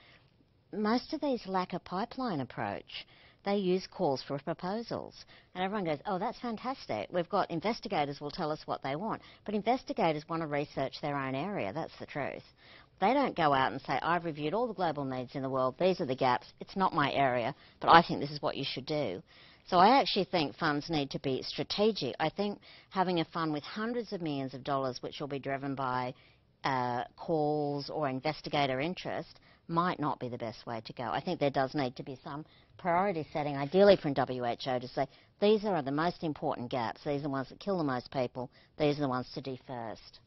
most of these lack a pipeline approach they use calls for proposals. And everyone goes, oh, that's fantastic. We've got investigators will tell us what they want. But investigators want to research their own area. That's the truth. They don't go out and say, I've reviewed all the global needs in the world. These are the gaps. It's not my area, but I think this is what you should do. So I actually think funds need to be strategic. I think having a fund with hundreds of millions of dollars, which will be driven by uh, calls or investigator interest, might not be the best way to go. I think there does need to be some priority setting, ideally from WHO, to say these are the most important gaps, these are the ones that kill the most people, these are the ones to do first.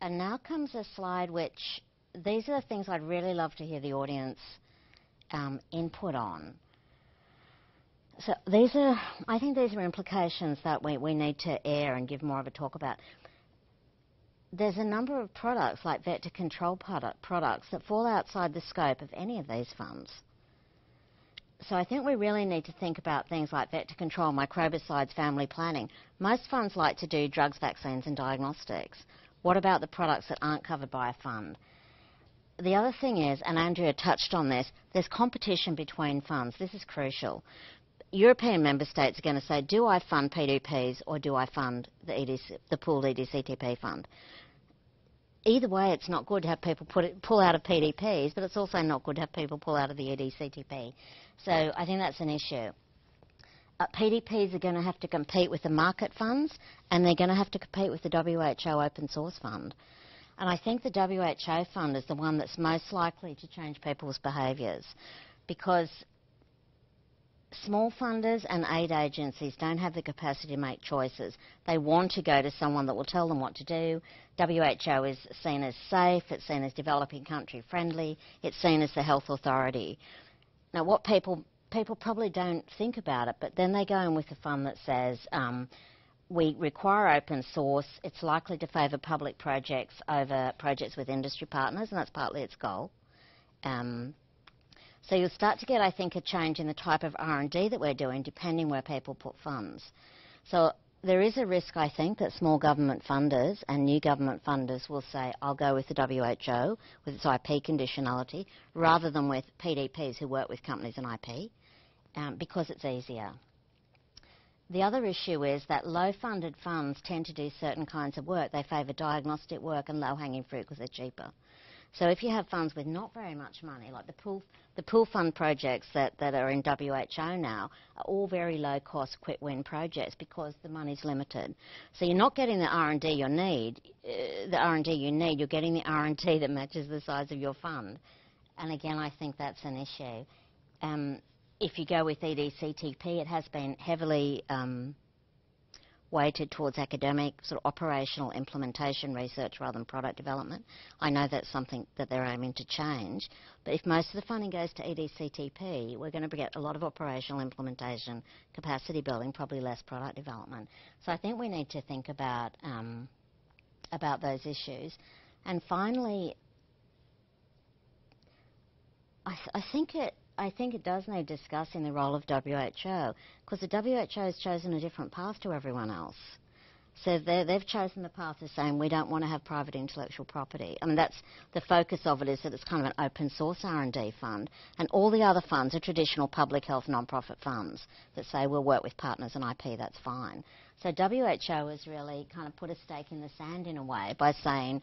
And now comes a slide which, these are the things I'd really love to hear the audience um, input on. So these are, I think these are implications that we, we need to air and give more of a talk about there's a number of products like vector control product, products that fall outside the scope of any of these funds. So I think we really need to think about things like vector control, microbicides, family planning. Most funds like to do drugs, vaccines and diagnostics. What about the products that aren't covered by a fund? The other thing is, and Andrea touched on this, there's competition between funds. This is crucial. European member states are going to say, do I fund PDPs or do I fund the, EDC, the pooled EDCTP fund? Either way, it's not good to have people it, pull out of PDPs, but it's also not good to have people pull out of the EDCTP. So I think that's an issue. Uh, PDPs are going to have to compete with the market funds, and they're going to have to compete with the WHO Open Source Fund. And I think the WHO fund is the one that's most likely to change people's behaviours because small funders and aid agencies don't have the capacity to make choices. They want to go to someone that will tell them what to do. WHO is seen as safe, it's seen as developing country friendly, it's seen as the health authority. Now, what people people probably don't think about it, but then they go in with a fund that says um, we require open source. It's likely to favour public projects over projects with industry partners, and that's partly its goal. Um, so you'll start to get, I think, a change in the type of R&D that we're doing depending where people put funds. So there is a risk, I think, that small government funders and new government funders will say, I'll go with the WHO with its IP conditionality rather than with PDPs who work with companies and IP um, because it's easier. The other issue is that low-funded funds tend to do certain kinds of work. They favour diagnostic work and low-hanging fruit because they're cheaper. So if you have funds with not very much money, like the pool, the pool fund projects that, that are in WHO now, are all very low cost, quick win projects because the money's limited. So you're not getting the R&D you need, uh, the R&D you need, you're getting the R&D that matches the size of your fund. And again, I think that's an issue. Um, if you go with EDCTP, it has been heavily um, weighted towards academic, sort of operational implementation research rather than product development. I know that's something that they're aiming to change, but if most of the funding goes to EDCTP, we're going to get a lot of operational implementation, capacity building, probably less product development. So I think we need to think about um, about those issues. And finally, I, th I think it I think it does need discussing the role of WHO because the WHO has chosen a different path to everyone else. So they've chosen the path of saying we don't want to have private intellectual property. I mean, that's the focus of it is that it's kind of an open source R&D fund, and all the other funds are traditional public health non-profit funds that say we'll work with partners and IP. That's fine. So WHO has really kind of put a stake in the sand in a way by saying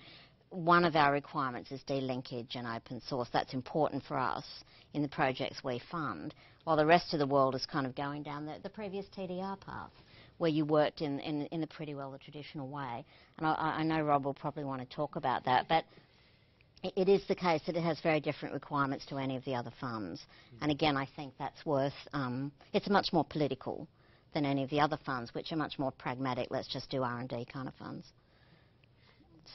one of our requirements is delinkage and open source. That's important for us in the projects we fund, while the rest of the world is kind of going down the, the previous TDR path, where you worked in, in, in the pretty well the traditional way. And I, I know Rob will probably want to talk about that, but it, is the case that it has very different requirements to any of the other funds. And again, I think that's worth, um, it's much more political than any of the other funds, which are much more pragmatic, let's just do R&D kind of funds.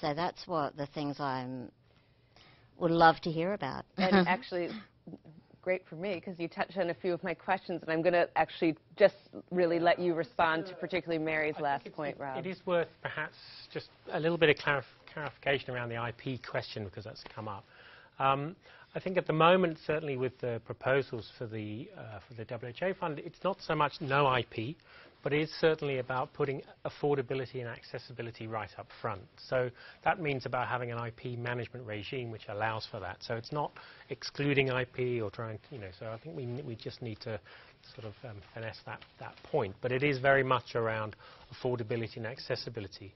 So that's what the things I would love to hear about. and [LAUGHS] actually, great for me because you touched on a few of my questions, and I'm going to actually just really let you respond to particularly Mary's I last point, it, Rob. It is worth perhaps just a little bit of clarif clarification around the IP question because that's come up. Um, I think at the moment, certainly with the proposals for the uh, for the WHA fund, it's not so much no IP, but it is certainly about putting affordability and accessibility right up front. So that means about having an IP management regime which allows for that. So it's not excluding IP or trying, you know. So I think we we just need to sort of um, finesse that that point. But it is very much around affordability and accessibility.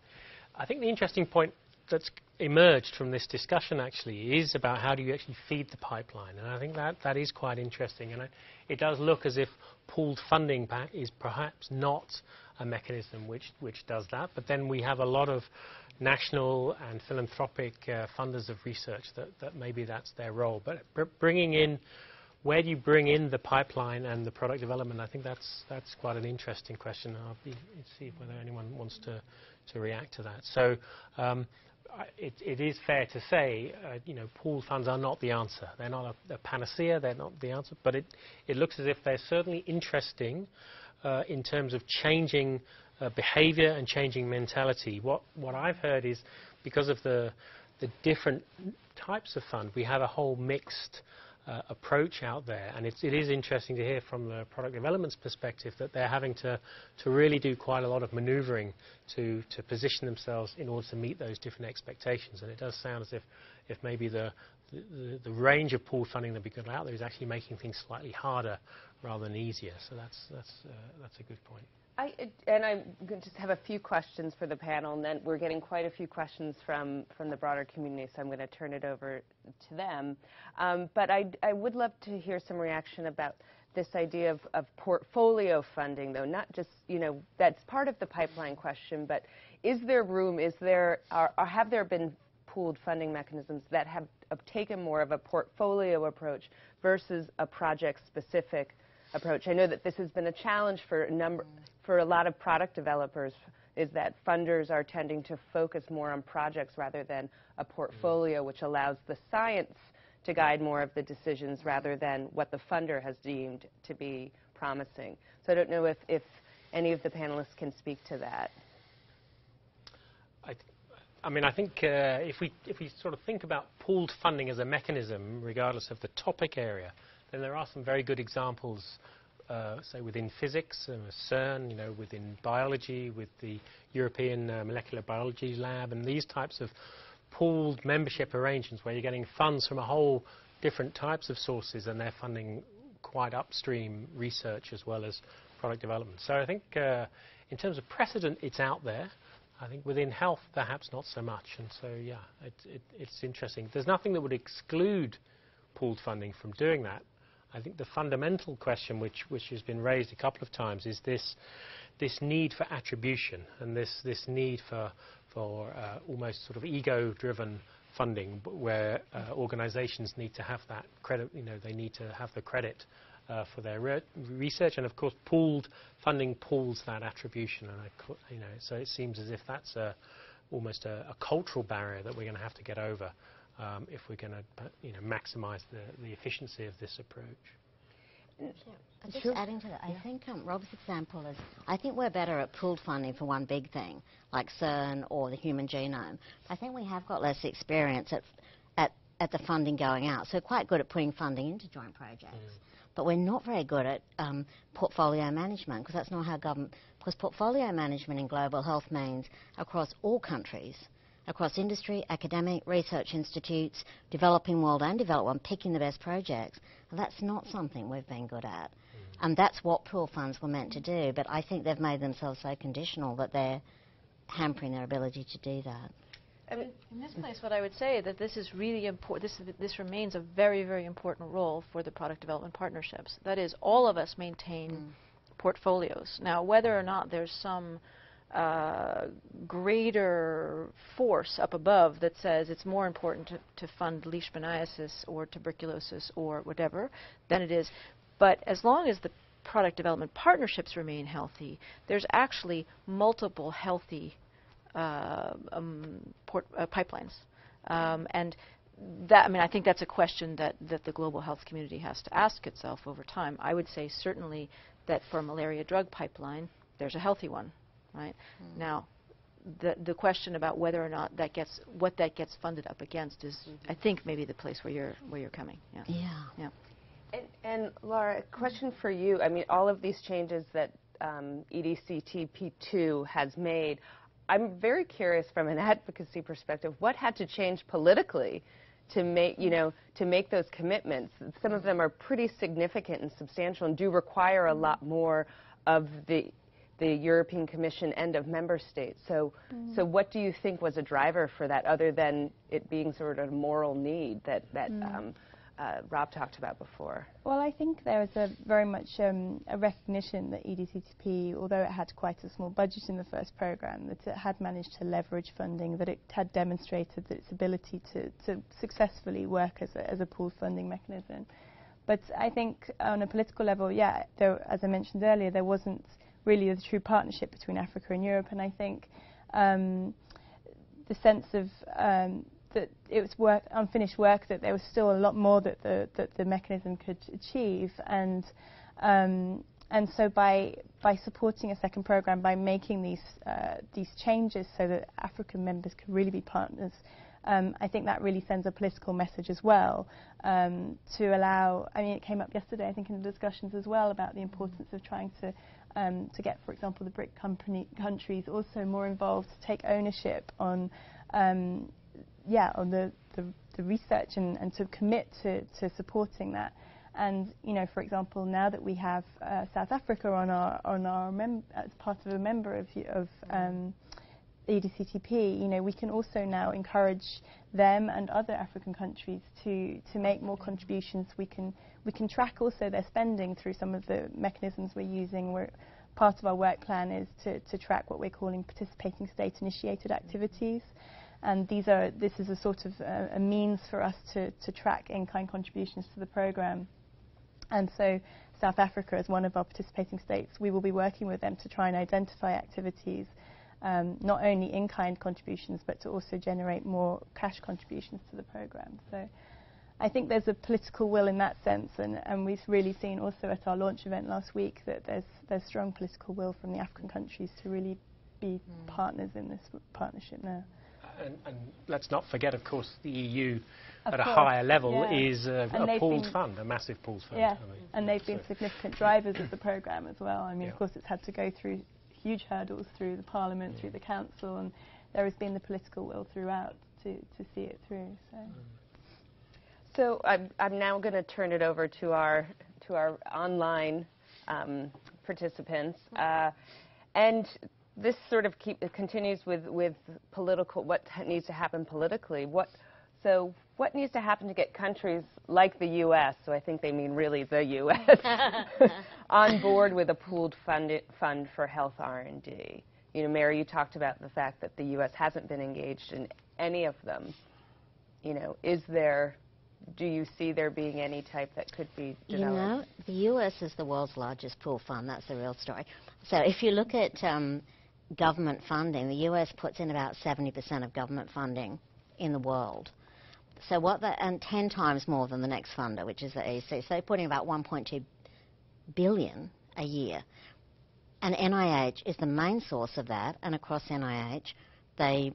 I think the interesting point that's emerged from this discussion actually is about how do you actually feed the pipeline, and I think that that is quite interesting. And it does look as if pooled funding is perhaps not a mechanism which which does that. But then we have a lot of national and philanthropic uh, funders of research that, that maybe that's their role. But br bringing in where do you bring in the pipeline and the product development? I think that's that's quite an interesting question. I'll be, see whether anyone wants to to react to that. So um, it, is fair to say, uh, you know, pool funds are not the answer. They're not a, a, panacea. They're not the answer. But it, it looks as if they're certainly interesting uh, in terms of changing uh, behavior and changing mentality. What, what I've heard is because of the, the different types of fund, we have a whole mixed uh, approach out there. And it's, it is interesting to hear from the product development's perspective that they're having to, to really do quite a lot of maneuvering to, to position themselves in order to meet those different expectations. And it does sound as if, if maybe the, the, the range of pool funding that we got out there is actually making things slightly harder rather than easier. So that's, that's, uh, that's a good point. I, and to just have a few questions for the panel, and then we're getting quite a few questions from, from the broader community, so I'm going to turn it over to them. Um, but I, I would love to hear some reaction about this idea of, of portfolio funding, though, not just, you know, that's part of the pipeline question, but is there room, is there, are, have there been pooled funding mechanisms that have, have taken more of a portfolio approach versus a project-specific approach. I know that this has been a challenge for a number, for a lot of product developers, is that funders are tending to focus more on projects rather than a portfolio, which allows the science to guide more of the decisions rather than what the funder has deemed to be promising. So I don't know if, if any of the panelists can speak to that. I, I mean, I think uh, if we if we sort of think about pooled funding as a mechanism, regardless of the topic area, then there are some very good examples, uh, say within physics, uh, CERN, you know, within biology, with the European uh, Molecular Biology Lab, and these types of pooled membership arrangements where you're getting funds from a whole different types of sources and they're funding quite upstream research as well as product development. So I think uh, in terms of precedent, it's out there. I think within health, perhaps not so much. And so, yeah, it, it, it's interesting. There's nothing that would exclude pooled funding from doing that. I think the fundamental question which, which has been raised a couple of times is this, this need for attribution and this, this need for, for uh, almost sort of ego-driven funding where uh, organizations need to have that credit, you know, they need to have the credit uh, for their re research. And of course pooled funding pools that attribution. And I, you know, so it seems as if that's a, almost a, a cultural barrier that we're going to have to get over if we're going to you know, maximize the, the efficiency of this approach. Just sure. adding to that, yeah. I think um, Rob's example is, I think we're better at pooled funding for one big thing, like CERN or the human genome. I think we have got less experience at, at, at the funding going out, so we're quite good at putting funding into joint projects. Mm. But we're not very good at um, portfolio management, because that's not how government, because portfolio management in global health means across all countries across industry, academic, research institutes, developing world and developed one, picking the best projects. And that's not something we've been good at. Mm. And that's what pool funds were meant to do. But I think they've made themselves so conditional that they're hampering their ability to do that. in this place, what I would say is that this is really important. This, this remains a very, very important role for the product development partnerships. That is, all of us maintain mm. portfolios. Now, whether or not there's some uh, greater force up above that says it's more important to, to fund leishmaniasis or tuberculosis or whatever than it is. But as long as the product development partnerships remain healthy, there's actually multiple healthy uh, um, port, uh, pipelines. Um, and that, I mean, I think that's a question that, that the global health community has to ask itself over time. I would say certainly that for a malaria drug pipeline, there's a healthy one, right? Mm. Now, the the question about whether or not that gets what that gets funded up against is, mm -hmm. I think, maybe the place where you're where you're coming. Yeah. Yeah. yeah. And, and Lara, a question for you. I mean, all of these changes that um, EDCTP2 has made, I'm very curious from an advocacy perspective, what had to change politically to make, you know, to make those commitments? Some of them are pretty significant and substantial and do require a lot more of the the European Commission and of member states. So, mm. so what do you think was a driver for that, other than it being sort of a moral need that that mm. um, uh, Rob talked about before? Well, I think there was a very much um, a recognition that EDCTP, although it had quite a small budget in the first program, that it had managed to leverage funding, that it had demonstrated that its ability to, to successfully work as a, as a pooled funding mechanism. But I think on a political level, yeah, there, as I mentioned earlier, there wasn't really the true partnership between Africa and Europe, and I think um, the sense of um, that it was work, unfinished work, that there was still a lot more that the, that the mechanism could achieve. And, um, and so by, by supporting a second program, by making these, uh, these changes so that African members could really be partners, um, I think that really sends a political message as well um, to allow, I mean, it came up yesterday, I think, in the discussions as well about the importance of trying to, um, to get, for example, the BRIC company, countries also more involved to take ownership on um, yeah, on the, the, the research and, and to commit to, to supporting that. And you know, for example, now that we have uh, South Africa on our on our mem- as part of a member of, of um, EDCTP, you know, we can also now encourage them and other African countries to to make more contributions. We can we can track also their spending through some of the mechanisms we're using. We're, part of our work plan is to, to track what we're calling participating state-initiated activities and these are this is a sort of uh, a means for us to, to track in-kind contributions to the program. And so South Africa, as one of our participating states, we will be working with them to try and identify activities, um, not only in-kind contributions, but to also generate more cash contributions to the program. So I think there's a political will in that sense, and, and we've really seen also at our launch event last week that there's, there's strong political will from the African countries to really be mm. partners in this partnership now and, and, let's not forget, of course, the EU of at course, a higher level yeah. is a, a pooled fund, a massive pooled fund. Yeah, I mean, and they've been significant drivers of the programme as well. I mean, yeah. of course, it's had to go through huge hurdles through the Parliament, yeah. through the Council, and there has been the political will throughout to, to see it through. So, mm. So I'm, I'm now going to turn it over to our to our online um, participants. Uh, and this sort of keep, continues with, with political, what needs to happen politically. What, so what needs to happen to get countries like the U.S., so I think they mean really the U.S., [LAUGHS] [LAUGHS] on board with a pooled fund, fund for health R&D? You know, Mary, you talked about the fact that the U.S. hasn't been engaged in any of them. You know, is there, do you see there being any type that could be developed? You know, the U.S. is the world's largest pool fund. That's the real story. So if you look at um, government funding, the US puts in about 70% of government funding in the world. So what that, and 10 times more than the next funder, which is the EC. So they're putting about 1.2 billion a year. And NIH is the main source of that, and across NIH, they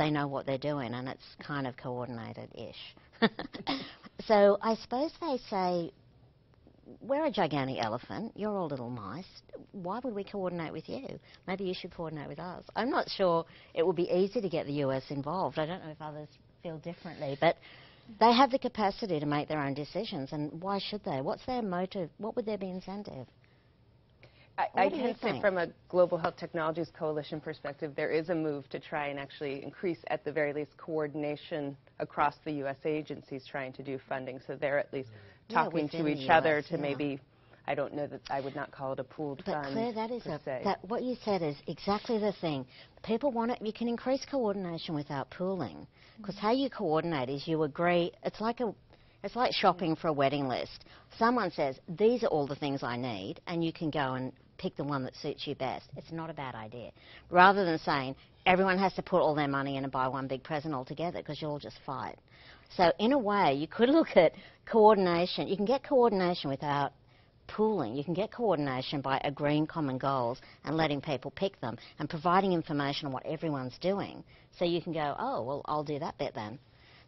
they know what they're doing, and it's kind of coordinated-ish. [LAUGHS] so I suppose they say, we're a gigantic elephant. You're all little mice. Why would we coordinate with you? Maybe you should coordinate with us. I'm not sure it would be easy to get the US involved. I don't know if others feel differently, but they have the capacity to make their own decisions, and why should they? What's their motive? What would there be incentive? I, I can say from a Global Health Technologies Coalition perspective, there is a move to try and actually increase, at the very least, coordination across the U.S. agencies trying to do funding. So they're at least talking to each other to yeah. maybe I don't know that I would not call it a pooled but fund. Claire, that is a, that what you said is exactly the thing. People want it. You can increase coordination without pooling, because mm. how you coordinate is you agree. It's like a, it's like shopping for a wedding list. Someone says these are all the things I need, and you can go and pick the one that suits you best. It's not a bad idea. Rather than saying everyone has to put all their money in and buy one big present altogether because you'll all just fight. So in a way, you could [LAUGHS] look at coordination. You can get coordination without pooling. You can get coordination by agreeing common goals and letting people pick them and providing information on what everyone's doing. So you can go, oh, well, I'll do that bit then.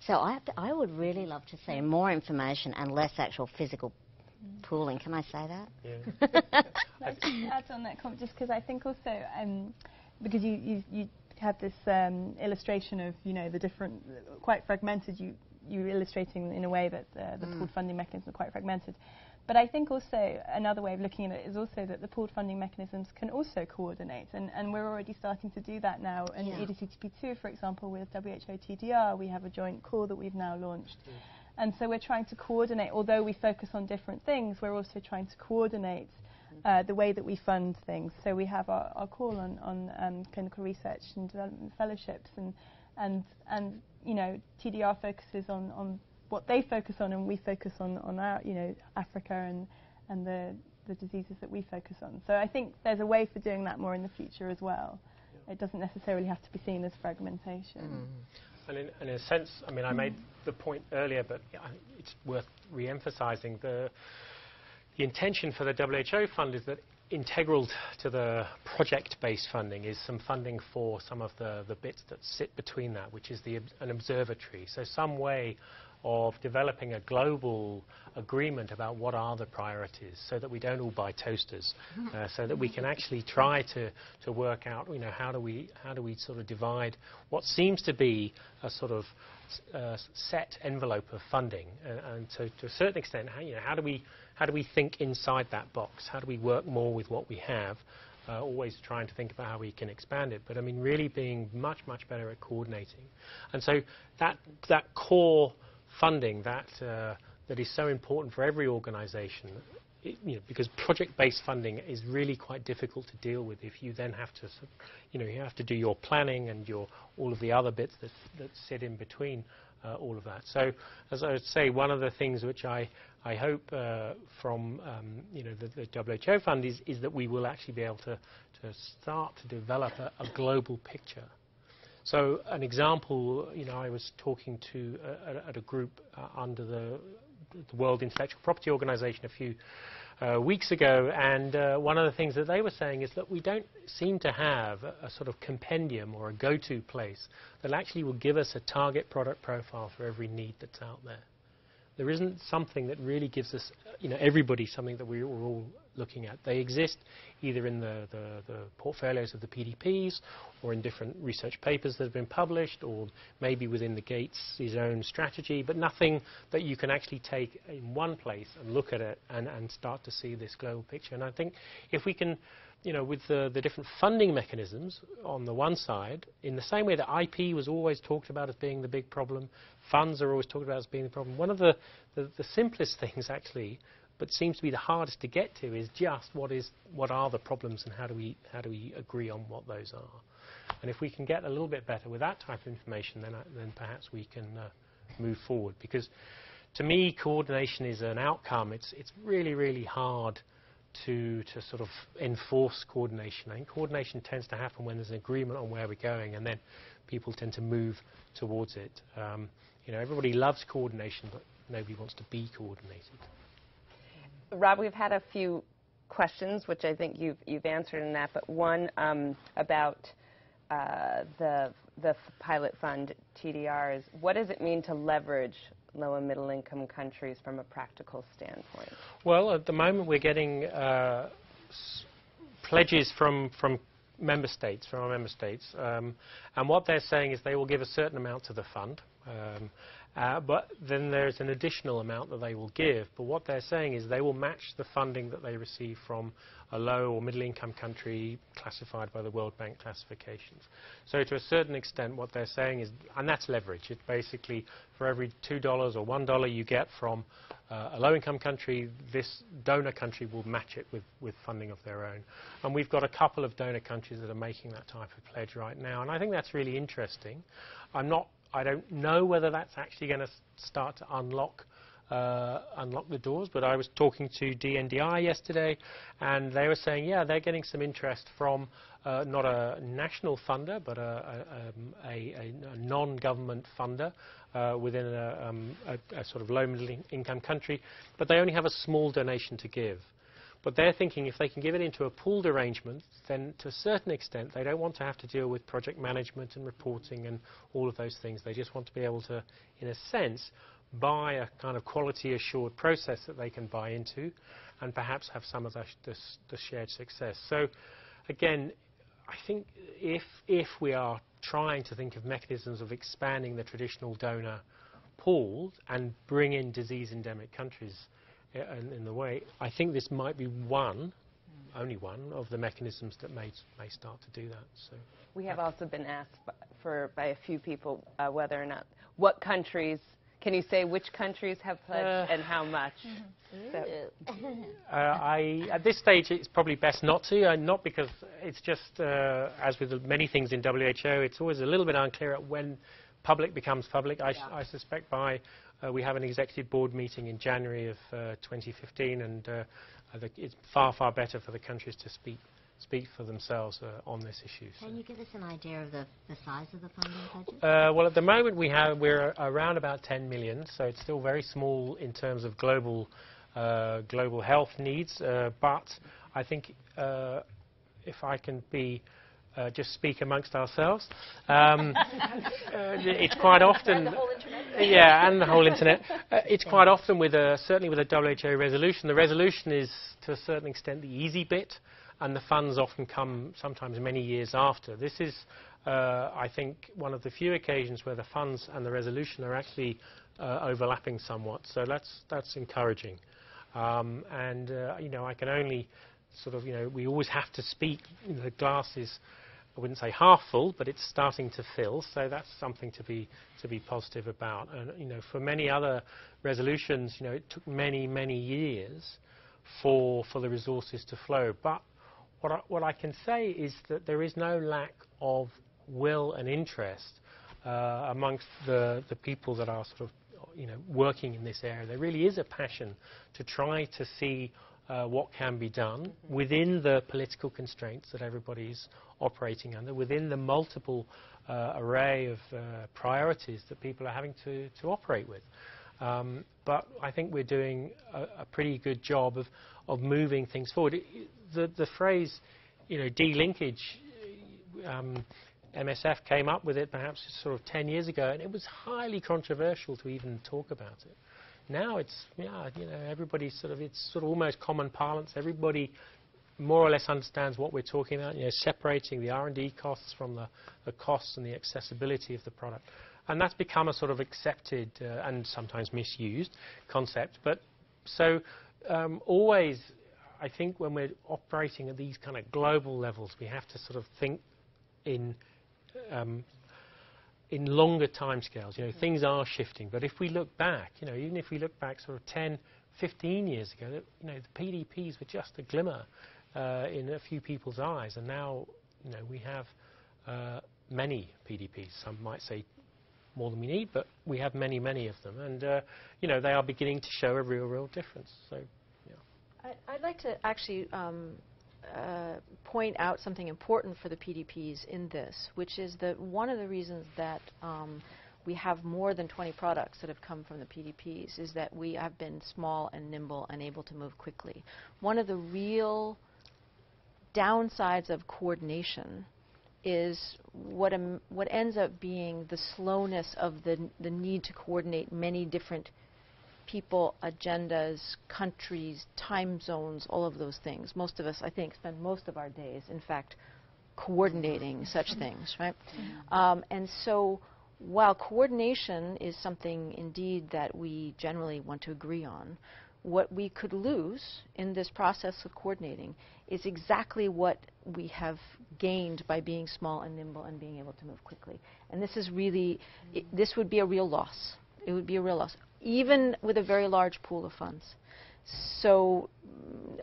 So I, to, I would really love to see more information and less actual physical pooling. Can I say that? Yeah. [LAUGHS] add on that comment just because I think also um, because you, you, you had this um, illustration of you know the different quite fragmented you you illustrating in a way that uh, the mm. pooled funding mechanisms are quite fragmented. But I think also another way of looking at it is also that the pooled funding mechanisms can also coordinate, and, and we're already starting to do that now. In yeah. EDCTP2, for example, with WHO TDR, we have a joint call that we've now launched. Mm. And so we're trying to coordinate, although we focus on different things, we're also trying to coordinate uh, the way that we fund things. So we have our, our call on, on um, clinical research and development fellowships, and, and, and you know, TDR focuses on, on what they focus on, and we focus on, on our, you know, Africa and, and the, the diseases that we focus on. So I think there's a way for doing that more in the future as well. It doesn't necessarily have to be seen as fragmentation. Mm. And in, in, a sense, I mean, I made mm. the point earlier, but it's worth re-emphasizing. The, the intention for the WHO fund is that integral to the project-based funding is some funding for some of the, the bits that sit between that, which is the, an observatory. So some way of developing a global agreement about what are the priorities so that we don't all buy toasters, uh, so that we can actually try to, to work out, you know, how do, we, how do we sort of divide what seems to be a sort of uh, set envelope of funding. Uh, and so to a certain extent, how, you know, how, do we, how do we think inside that box? How do we work more with what we have? Uh, always trying to think about how we can expand it, but I mean really being much, much better at coordinating. And so that, that core funding that, uh, that is so important for every organisation. You know, because project-based funding is really quite difficult to deal with if you then have to, you know, you have to do your planning and your all of the other bits that, that sit in between uh, all of that. So, as I would say, one of the things which I, I hope uh, from um, you know the, the, WHO fund is, is that we will actually be able to, to start to develop a, a global picture so an example, you know, I was talking to uh, at a group uh, under the, the, World Intellectual Property Organization a few uh, weeks ago, and uh, one of the things that they were saying is that we don't seem to have a, a sort of compendium or a go-to place that actually will give us a target product profile for every need that's out there. There isn't something that really gives us, you know, everybody something that we, we're all looking at. They exist either in the, the, the, portfolios of the PDPs or in different research papers that have been published or maybe within the Gates' own strategy, but nothing that you can actually take in one place and look at it and, and start to see this global picture. And I think if we can you know, with the, the, different funding mechanisms on the one side, in the same way that IP was always talked about as being the big problem, funds are always talked about as being the problem. One of the, the, the simplest things, actually, but seems to be the hardest to get to is just what is what are the problems and how do we how do we agree on what those are. And if we can get a little bit better with that type of information, then uh, then perhaps we can uh, move forward. Because to me, coordination is an outcome. It's it's really really hard to to sort of enforce coordination. I think coordination tends to happen when there's an agreement on where we're going, and then people tend to move towards it. Um, you know, everybody loves coordination, but nobody wants to be coordinated. Rob, we've had a few questions, which I think you've, you've answered in that, but one um, about uh, the, the pilot fund TDRs. what does it mean to leverage low and middle income countries from a practical standpoint? Well, at the moment we're getting uh, pledges from, from member states, from our member states, um, and what they're saying is they will give a certain amount to the fund. Um, uh, but then there's an additional amount that they will give. But what they're saying is they will match the funding that they receive from a low or middle income country classified by the World Bank classifications. So to a certain extent what they're saying is, and that's leverage, it's basically for every $2 or $1 you get from uh, a low income country, this donor country will match it with, with funding of their own. And we've got a couple of donor countries that are making that type of pledge right now. And I think that's really interesting. I'm not I don't know whether that's actually going to start to unlock uh, unlock the doors. But I was talking to DNDi yesterday, and they were saying, yeah, they're getting some interest from uh, not a national funder, but a, a, a, a non-government funder uh, within um, a, sort of low middle income country, but they only have a small donation to give. But they're thinking if they can give it into a pooled arrangement, then to a certain extent they don't want to have to deal with project management and reporting and all of those things. They just want to be able to, in a sense, buy a kind of quality assured process that they can buy into and perhaps have some of the, the, the shared success. So again, I think if, if we are trying to think of mechanisms of expanding the traditional donor pool and bring in disease endemic countries, in, in the way, I think this might be one, only one, of the mechanisms that may, may start to do that. So we have also been asked for by a few people uh, whether or not what countries can you say which countries have pledged uh, and how much? [LAUGHS] So. uh, I, at this stage, it's probably best not to, uh, not because it's just, uh, as with many things in WHO, it's always a little bit unclear when public becomes public. I, yeah. I suspect by uh, we have an executive board meeting in January of uh, 2015, and uh, it's far, far better for the countries to speak speak for themselves uh, on this issue. Can you give us an idea of the, the size of the funding budget? Uh, well, at the moment we have we're around about 10 million, so it's still very small in terms of global uh, global health needs. but I think if I can be uh, just speak amongst ourselves. Um, [LAUGHS] uh, it's quite often, and yeah, and the whole internet. Uh, it's quite often with a certainly with a WHO resolution. The resolution is to a certain extent the easy bit, and the funds often come sometimes many years after. This is, uh, I think, one of the few occasions where the funds and the resolution are actually uh, overlapping somewhat. So that's that's encouraging, um, and uh, you know I can only sort of, you know, we always have to speak, the glass is I wouldn't say half full, but it's starting to fill, so that's something to be to be positive about. And you know, for many other resolutions, you know, it took many many years for for the resources to flow. But what I, what I can say is that there is no lack of will and interest uh, amongst the the people that are sort of you know working in this area. There really is a passion to try to see uh, what can be done within the political constraints that everybody's operating under, within the multiple uh, array of uh, priorities that people are having to, to operate with. Um, but I think we're doing a, a, pretty good job of, of moving things forward. The, the phrase, you know, delinkage, um, MSF came up with it perhaps sort of 10 years ago, and it was highly controversial to even talk about it. Now it's, yeah, you know, everybody sort of, it's sort of almost common parlance. Everybody more or less understands what we're talking about, you know, separating the R&D costs from the, the costs and the accessibility of the product. And that's become a sort of accepted uh, and sometimes misused concept. But so um, always, I think when we're operating at these kind of global levels, we have to sort of think in um, in longer timescales. You know, things are shifting. But if we look back, you know, even if we look back sort of 10, 15 years ago, you know, the PDPs were just a glimmer uh, in a few people's eyes, and now, you know, we have uh, many PDPs. Some might say more than we need, but we have many, many of them, and uh, you know, they are beginning to show a real, real difference. So, yeah. I, would like to actually um, uh, point out something important for the PDPs in this, which is that one of the reasons that um, we have more than 20 products that have come from the PDPs is that we have been small and nimble and able to move quickly. One of the real downsides of coordination is what, what ends up being the slowness of the, the need to coordinate many different people, agendas, countries, time zones, all of those things. Most of us, I think, spend most of our days, in fact, coordinating such things, right? Mm-hmm. Um, and so while coordination is something indeed that we generally want to agree on, what we could lose in this process of coordinating is exactly what we have gained by being small and nimble and being able to move quickly. And this is really, it, this would be a real loss. It would be a real loss even with a very large pool of funds. So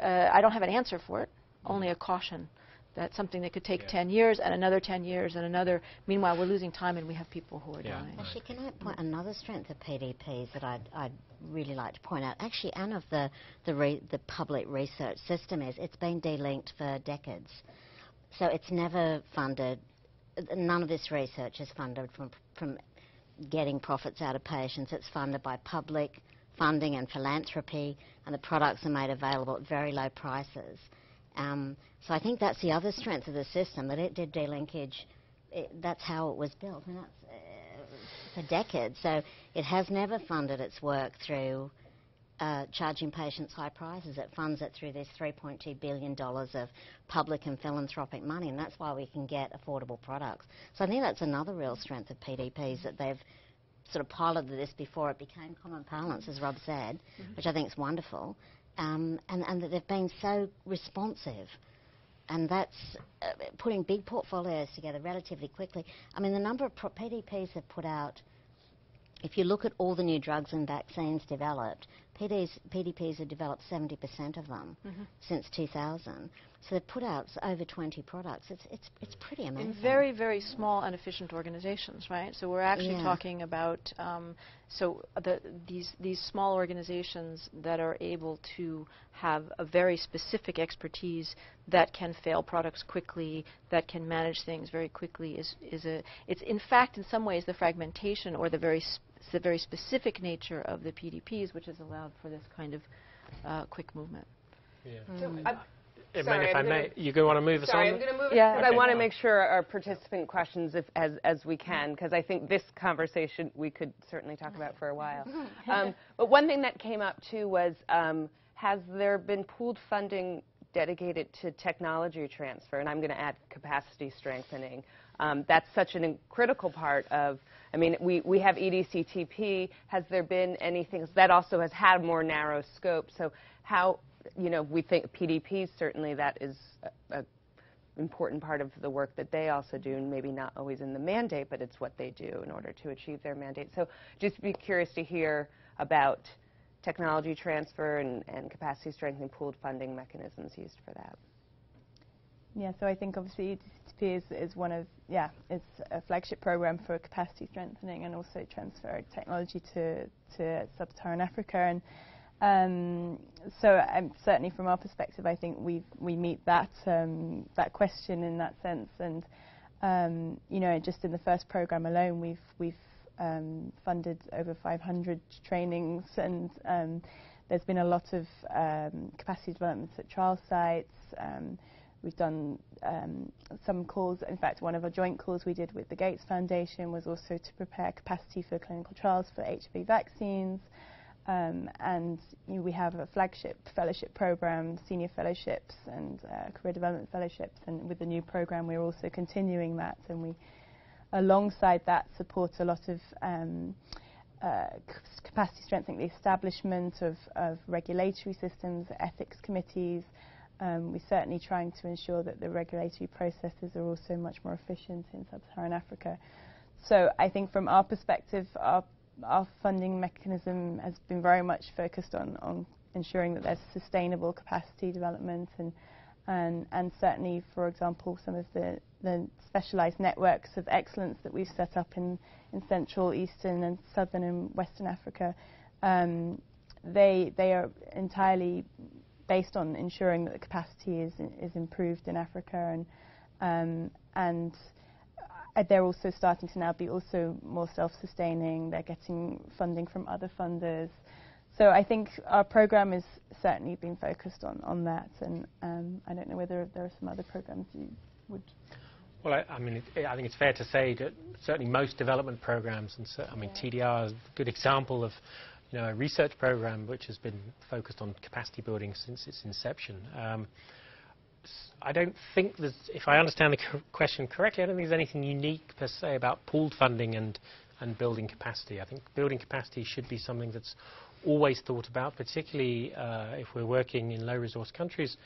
uh, I don't have an answer for it, only a caution That's something that could take Yeah. 10 years and another 10 years and another. Meanwhile, we're losing time and we have people who are Yeah. dying. Actually, can I point another strength of PDPs that I'd, I'd really like to point out? Actually, and of the the, re, the public research system is it's been delinked for decades, so it's never funded. None of this research is funded from from getting profits out of patients. It's funded by public funding and philanthropy, and the products are made available at very low prices. Um, so I think that's the other strength of the system that it did delinkage. It, that's how it was built, and that's uh, for decades. So it has never funded its work through uh, charging patients high prices. It funds it through this $3.2 billion of public and philanthropic money, and that's why we can get affordable products. So I think that's another real strength of PDPs that they've sort of piloted this before it became common parlance, as Rob said, which I think is wonderful, um, and, and that they've been so responsive. And that's uh, putting big portfolios together relatively quickly. I mean, the number of PDPs have put out if you look at all the new drugs and vaccines developed, PDs, PDPs have developed 70% of them since 2000. So they've put out over 20 products. It's, it's, it's pretty amazing. in very, very small and efficient organizations, right? So we're actually Yeah. talking about um, so the, these these small organizations that are able to have a very specific expertise that can fail products quickly, that can manage things very quickly is is a it's in fact in some ways the fragmentation or the very s- the very specific nature of the PDPs which has allowed for this kind of uh, quick movement. Yeah. So, Mm. I- I Sorry, mean, if I'm I may, gonna- you want to move us Sorry, on? I'm going to move Yeah. because I want to make sure our participant questions if, as, as we can, because I think this conversation we could certainly talk about for a while. [LAUGHS] um, but one thing that came up too was um, has there been pooled funding dedicated to technology transfer? And I'm going to add capacity strengthening. Um, that's such a critical part of. I mean, we, we have EDCTP. Has there been anything that also has had more narrow scope? So how you know, we think PDPs certainly that is a, a important part of the work that they also do, and maybe not always in the mandate, but it's what they do in order to achieve their mandate. So just be curious to hear about technology transfer and, and capacity strengthening pooled funding mechanisms used for that. Yeah, so I think obviously EDCTP is, is one of, yeah, it's a flagship program for capacity strengthening and also transfer technology to, to sub-Saharan Africa. And um, so um, certainly from our perspective, I think we we meet that um, that question in that sense. And um, you know, just in the first program alone, we've we've um, funded over 500 trainings, and um, there's been a lot of capacity developments at trial sites. We've done um, some calls. In fact, one of our joint calls we did with the Gates Foundation was also to prepare capacity for clinical trials for HIV vaccines. Um, and you know, we have a flagship fellowship program, senior fellowships and uh, career development fellowships. And with the new program, we're also continuing that. And we, alongside that, support a lot of um, uh, capacity strengthening, the establishment of, of regulatory systems, ethics committees. Um, we're certainly trying to ensure that the regulatory processes are also much more efficient in sub-Saharan Africa. So I think from our perspective, our our funding mechanism has been very much focused on, on ensuring that there's sustainable capacity development and, and, and certainly, for example, some of the, the specialised networks of excellence that we've set up in, in Central, Eastern and Southern and Western Africa, um, they, they are entirely based on ensuring that the capacity is, is improved in Africa and, um, and uh, they're also starting to now be also more self-sustaining. They're getting funding from other funders. So I think our program has certainly been focused on, on that, and um, I don't know whether there are some other programs you would. Well, I, I mean, it, I think it's fair to say that certainly most development programs, and cer- I mean, TDR is a good example of, you know, a research program which has been focused on capacity building since its inception. Um, I don't think there's, if I understand the question correctly, I don't think there's anything unique per se about pooled funding and, and building capacity. I think building capacity should be something that's always thought about, particularly uh, if we're working in low resource countries,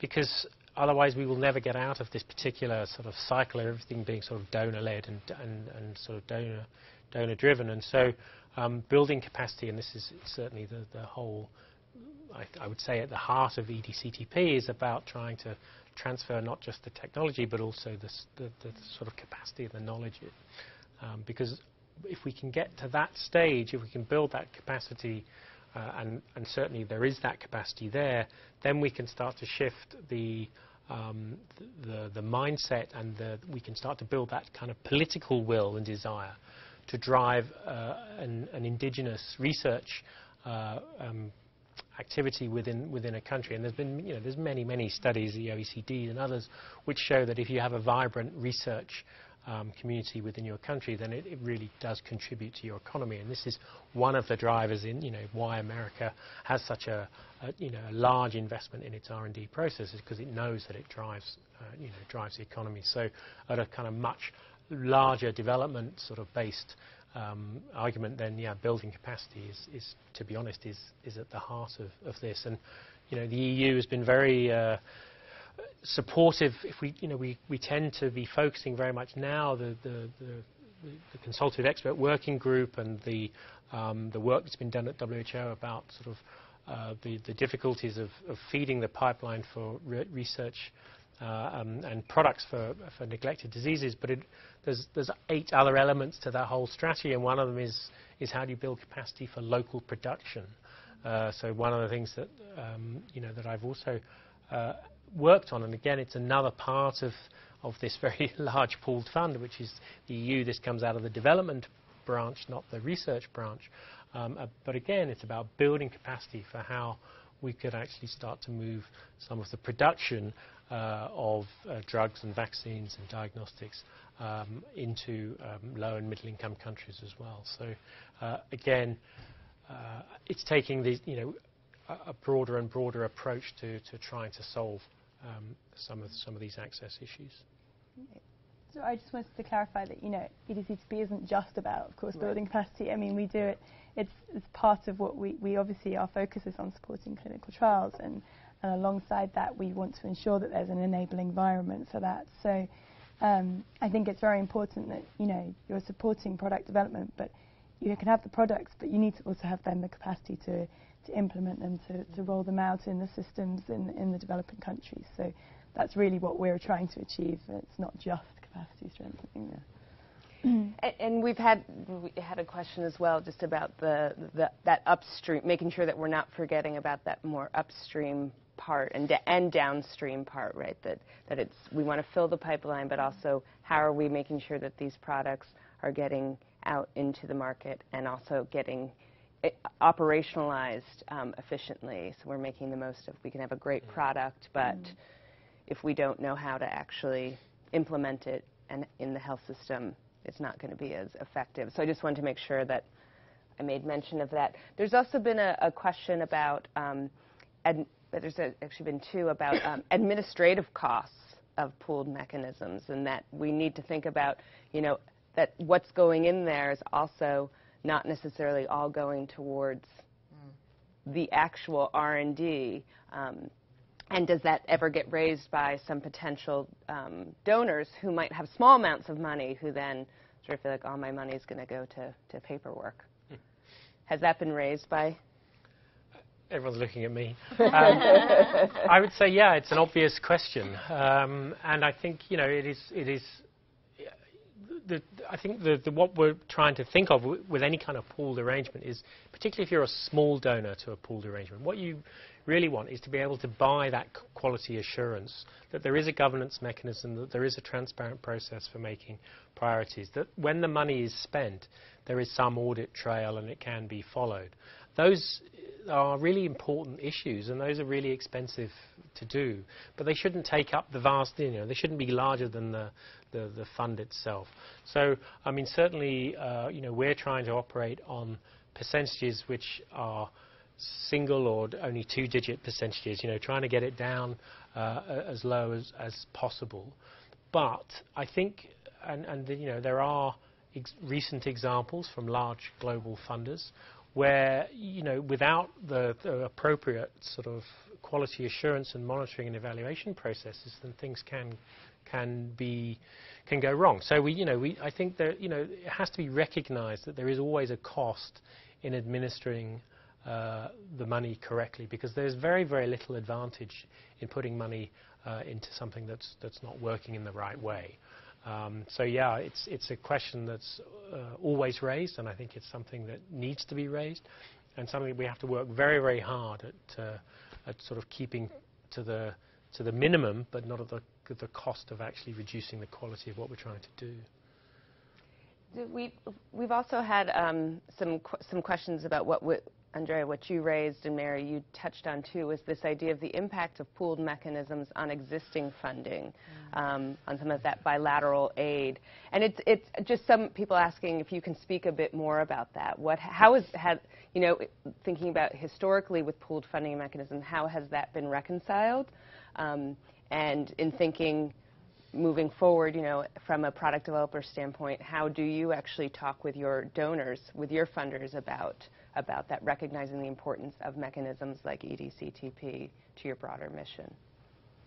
because otherwise we will never get out of this particular sort of cycle of everything being sort of donor-led and, and, and sort of donor, donor-driven. And so building capacity, and this is certainly the, whole I, would say at the heart of EDCTP is about trying to transfer not just the technology but also the, sort of capacity and the knowledge. Um, because if we can get to that stage, if we can build that capacity, uh, and, certainly there is that capacity there, then we can start to shift the um, mindset and we can start to build that kind of political will and desire to drive uh, an, an, indigenous research uh, um, activity within within a country. And there's been you know there's many many studies, the OECD and others, which show that if you have a vibrant research um, community within your country, then it, it, really does contribute to your economy. And this is one of the drivers in, you know, why America has such a, a you know, a large investment in its R&D processes because it knows that it drives, uh, you know, drives the economy. So at a kind of much larger development sort of based um, argument, then yeah, building capacity is, is, to be honest, is, is at the heart of, of this. And you know, the EU has been very uh, supportive. If we, you know, we, we tend to be focusing very much now the, the, the, the consultative expert working group and the, um, the work that's been done at WHO about sort of uh, the, the difficulties of, of feeding the pipeline for re research um, and products for, for neglected diseases. But it, there's, there's eight other elements to that whole strategy, and one of them is, is how do you build capacity for local production. Uh, so one of the things that um, you know that I've also uh, worked on, and again, it's another part of, of this [LAUGHS] very large pooled fund, which is the EU. This comes out of the development branch, not the research branch. Um, uh, but again, it's about building capacity for how we could actually start to move some of the production uh, of uh, drugs and vaccines and diagnostics um, into um, low and middle income countries as well. So uh, again, uh, it's taking these, you know, a, broader and broader approach to, to trying to solve um, some of some of these access issues. So I just wanted to clarify that you know EDCTP isn't just about, of course, building capacity. I mean, we do it. It's, it's part of what we, we obviously our focus is on supporting clinical trials, and, and alongside that, we want to ensure that there's an enabling environment for that. So um, I think it's very important that you know you're supporting product development, but you can have the products, but you need to also have then the capacity to to implement them, to, to roll them out in the systems in, in the developing countries. So that's really what we're trying to achieve. It's not just capacity strengthening. and, and, we've had we had a question as well, just about the, the, that upstream, making sure that we're not forgetting about that more upstream part and and downstream part, right? That that it's we want to fill the pipeline, but also how are we making sure that these products are getting out into the market and also getting operationalized um, efficiently. So we're making the most of. We can have a great mm. product, but mm. if we don't know how to actually implement it and in the health system, it's not going to be as effective. So I just wanted to make sure that I made mention of that. There's also been a, a question about, um, there's actually been two about um, [COUGHS] administrative costs of pooled mechanisms, and that we need to think about, you know, that what's going in there is also not necessarily all going towards mm. the actual R&D. Um, and does that ever get raised by some potential um, donors who might have small amounts of money who then sort of feel like all oh, my money is going to go to, to paperwork? Hmm. Has that been raised by? Everyone's looking at me. [LAUGHS] Um, I would say, yeah, it's an obvious question, um, and I think you know it is. It is the, I think the, the, what we're trying to think of with any kind of pooled arrangement is, particularly if you're a small donor to a pooled arrangement, what you really want is to be able to buy that quality assurance that there is a governance mechanism, that there is a transparent process for making priorities, that when the money is spent, there is some audit trail and it can be followed. Those are really important issues, and those are really expensive to do. But they shouldn't take up the vast, you know, they shouldn't be larger than the, the, the fund itself. So, I mean, certainly, uh, you know, we're trying to operate on percentages which are single or only two-digit percentages, you know, trying to get it down uh, as low as, as possible. But I think, and, and you know, there are ex recent examples from large global funders where, you know, without the, the, appropriate sort of quality assurance and monitoring and evaluation processes, then things can can be can go wrong. So we, you know, we, I think that, you know, it has to be recognised that there is always a cost in administering uh, the money correctly because there's very, very little advantage in putting money uh, into something that's, that's not working in the right way. Um, so yeah, it's, it's a question that's uh, always raised, and I think it's something that needs to be raised, and something we have to work very, very hard at, uh, at sort of keeping to the, to the minimum, but not at the, cost of actually reducing the quality of what we're trying to do. We, we've also had um, some questions about what Andrea, what you raised, and Mary, you touched on too, was this idea of the impact of pooled mechanisms on existing funding, mm. um, on some of that bilateral aid. And it's, it's just some people asking if you can speak a bit more about that. What, how is, had, you know, thinking about historically with pooled funding mechanisms, how has that been reconciled? Um, and in thinking moving forward, you know, from a product developer standpoint, how do you actually talk with your donors, with your funders about about that, recognizing the importance of mechanisms like EDCTP to your broader mission.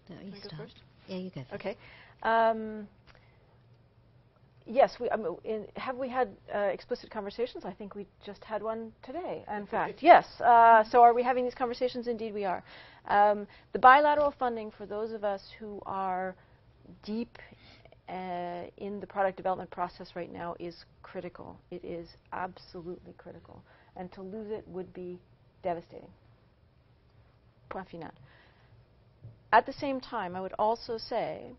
No, you start. First? Yeah, you go first. Okay. Um, yes, we, um, in, have we had uh, explicit conversations? I think we just had one today, in fact. yes. Uh, so are we having these conversations? Indeed, we are. Um, the bilateral funding for those of us who are deep uh, in the product development process right now is critical. It is absolutely critical and to lose it would be devastating. Point final. At the same time, I would also say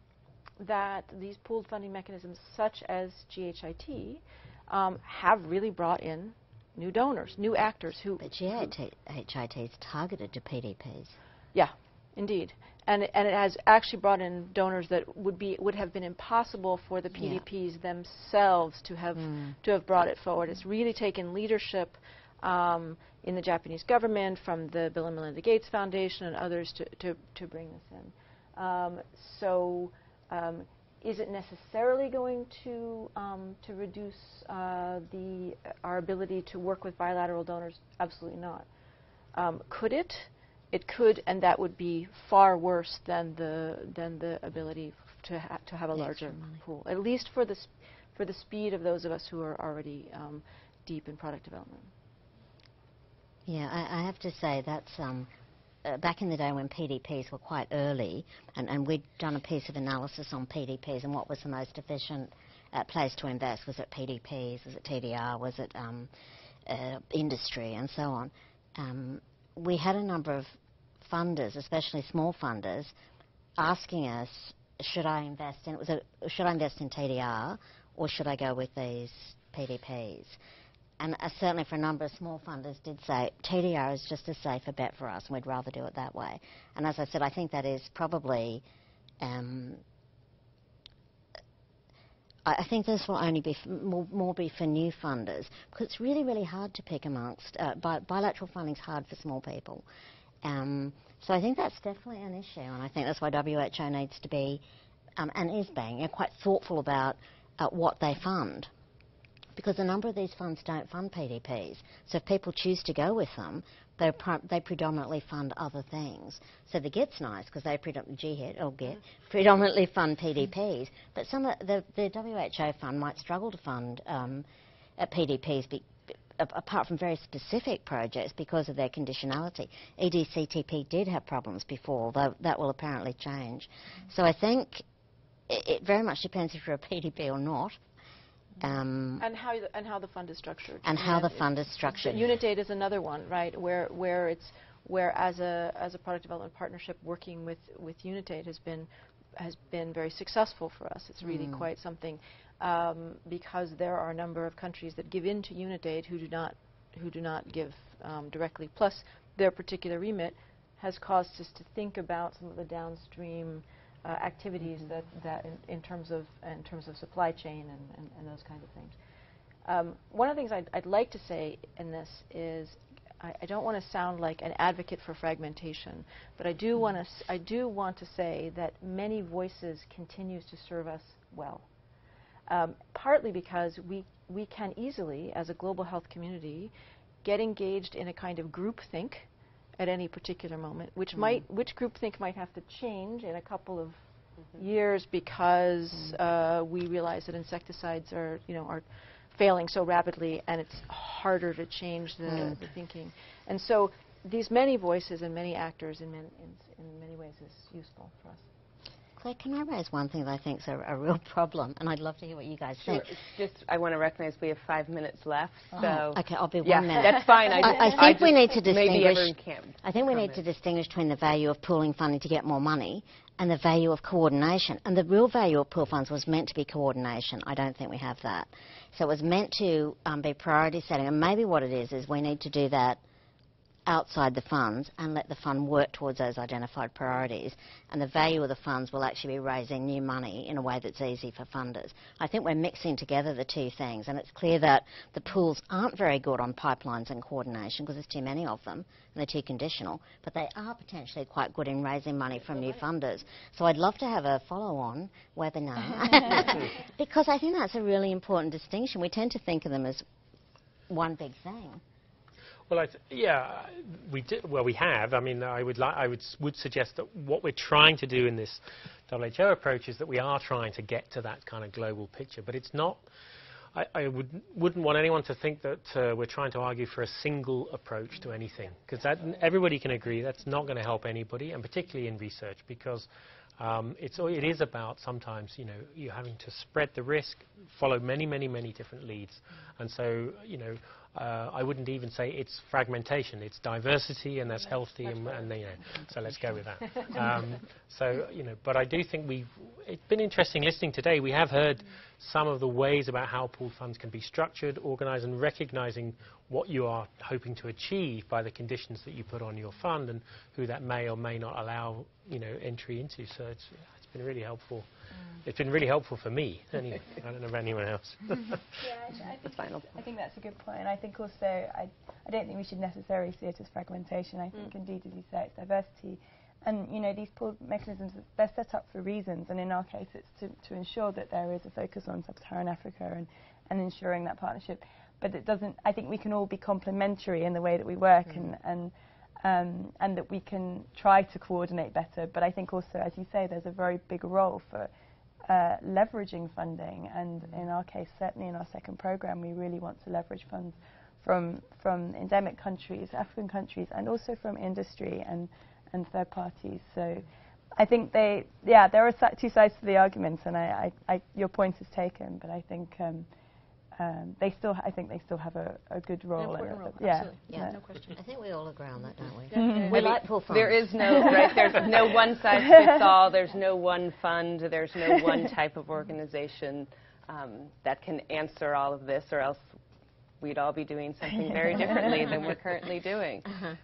that these pooled funding mechanisms, such as GHIT, um, have really brought in new donors, new actors who. But GHIT is targeted to PDPs. Yeah, indeed, and and it has actually brought in donors that would be would have been impossible for the PDPs yeah. themselves to have mm. to have brought it forward. It's really taken leadership um, in the Japanese government, from the Bill and Melinda Gates Foundation and others to, to, to bring this in. Um, so um, is it necessarily going to, um, to reduce uh, the, our ability to work with bilateral donors? Absolutely not. Um, could it? It could, and that would be far worse than the, than the ability to, ha to have a larger pool, at least for the, for the speed of those of us who are already um, deep in product development. Yeah, I, I have to say that's um, uh, back in the day when PDPs were quite early, and, and, we'd done a piece of analysis on PDPs and what was the most efficient uh, place to invest. Was it PDPs? Was it TDR? Was it um, uh, industry? And so on. Um, we had a number of funders, especially small funders, asking us, should I invest in, was it, should I invest in TDR or should I go with these PDPs? And uh, certainly for a number of small funders did say TDR is just a safer bet for us and we'd rather do it that way. And as I said, I think that is probably, um, I think this will only be more, more, be for new funders because it's really, really hard to pick amongst, uh, bi bilateral funding is hard for small people. Um, so I think that's definitely an issue and I think that's why WHO needs to be, um, and is being, you know, quite thoughtful about uh, what they fund because a number of these funds don't fund PDPs. So if people choose to go with them, they they predominantly fund other things. So the GIT's nice because they predominantly GHIT or GIT oh, mm-hmm. predominantly fund PDPs, but some of the, the WHO fund might struggle to fund um, uh, PDPs. Be, apart from very specific projects because of their conditionality. EDCTP did have problems before, though that will apparently change. Mm-hmm. So I think it, it very much depends if you're a PDP or not. Um, and how the, and how the fund is structured. And how the fund is structured. Unitaid is another one, right? Where where it's where as a as a product development partnership working with with Unitaid has been has been very successful for us. It's really mm. quite something um, because there are a number of countries that give in to Unitaid who do not who do not give um, directly. Plus, their particular remit has caused us to think about some of the downstream uh, activities that, that in, in, terms of in terms of supply chain and, and, and those kinds of things. Um, one of the things I'd, I'd, like to say in this is I, I don't want to sound like an advocate for fragmentation, but I do mm. want to I do want to say that many voices continues to serve us well. Um, partly because we we can easily, as a global health community, get engaged in a kind of group think at any particular moment, which mm. might which groupthink might have to change in a couple of mm-hmm. years because mm. uh, we realize that insecticides are you know are failing so rapidly, and it's harder to change the, Mm. the thinking. And so these many voices and many actors in, man, in, in many ways is useful for us. Can I raise one thing that I think is a, a real [LAUGHS] problem? And I'd love to hear what you guys Sure. think. It's just, I want to recognize we have five minutes left, so. Oh, okay, I'll be yeah, one minute. that's fine. I, I- I think we need to distinguish-. I think we need to distinguish between the value of pooling funding to get more money and the value of coordination. And the real value of pool funds was meant to be coordination. I don't think we have that. So it was meant to um, be priority setting. And maybe what it is is we need to do that outside the funds and let the fund work towards those identified priorities. And the value of the funds will actually be raising new money in a way that's easy for funders. I think we're mixing together the two things, and it's clear that the pools aren't very good on pipelines and coordination because there's too many of them and they're too conditional, but they are potentially quite good in raising money from new funders. So I'd love to have a follow-on webinar [LAUGHS] [LAUGHS] because I think that's a really important distinction. We tend to think of them as one big thing. Well, yeah, we do, well we have. I mean, I would I would would suggest that what we're trying to do in this WHO approach is that we are trying to get to that kind of global picture, but it's not. I, I would, wouldn't want anyone to think that uh, we're trying to argue for a single approach to anything, because everybody can agree that's not going to help anybody, and particularly in research, because um, it's, it is about sometimes, you know, you having to spread the risk, follow many, many, many different leads, and so, you know, uh, I wouldn't even say it's fragmentation. It's diversity, and that's healthy, and, and you know, so let's go with that. [LAUGHS] Um, so, you know, but I do think we've. It's been interesting listening today. We have heard some of the ways about how pooled funds can be structured, organised, and recognising what you are hoping to achieve by the conditions that you put on your fund, and who that may or may not allow, you know, entry into. So it's been really helpful. Mm. It's been really helpful for me. Anyway, I don't know about anyone else. [LAUGHS] Yeah, I, I, think final I think that's a good point. And I think also, I, I don't think we should necessarily see it as fragmentation. I think, indeed, as you say, it's diversity. And, you know, these pool mechanisms, they're set up for reasons. And in our case, it's to, to ensure that there is a focus on sub-Saharan Africa and, and ensuring that partnership. But it doesn't, I think we can all be complementary in the way that we work and, and, um, and that we can try to coordinate better. But I think also, as you say, there's a very big role for uh, leveraging funding, and in our case, certainly in our second program, we really want to leverage funds from from endemic countries, African countries, and also from industry and and third parties. So, I think they, yeah, there are two sides to the argument, and I, I, I your point is taken, but I think. Um, um, they still, I think they still have a, a good role. important and a- role, yeah, absolutely. Yeah. No question. I think we all agree on that, don't we? Yeah. We I mean, like pool funds. There is no right. There's no one size fits all. There's no one fund. There's no one [LAUGHS] type of organization um, that can answer all of this, or else we'd all be doing something very differently than we're currently doing.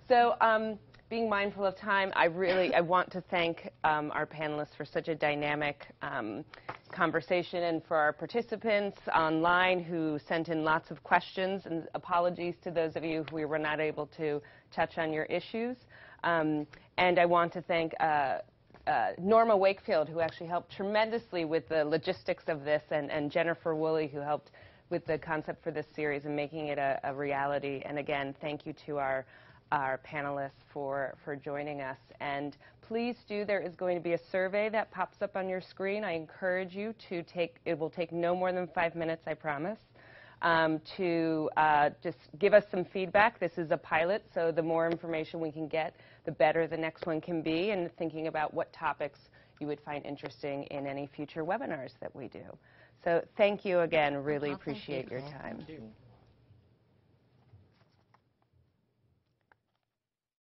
So, um, being mindful of time, I really I want to thank um, our panelists for such a dynamic um, conversation, and for our participants online who sent in lots of questions. And apologies to those of you who we were not able to touch on your issues. Um, and I want to thank. Uh, uh, Norma Wakefield, who actually helped tremendously with the logistics of this, and, and Jennifer Woolley, who helped with the concept for this series and making it a, a reality. And again, thank you to our our panelists for, for joining us. And please do, there is going to be a survey that pops up on your screen. I encourage you to take, it will take no more than five minutes, I promise, um, to uh, just give us some feedback. This is a pilot, so the more information we can get, the better the next one can be, and thinking about what topics you would find interesting in any future webinars that we do. So thank you again. Really thank you, appreciate your time. Thank you.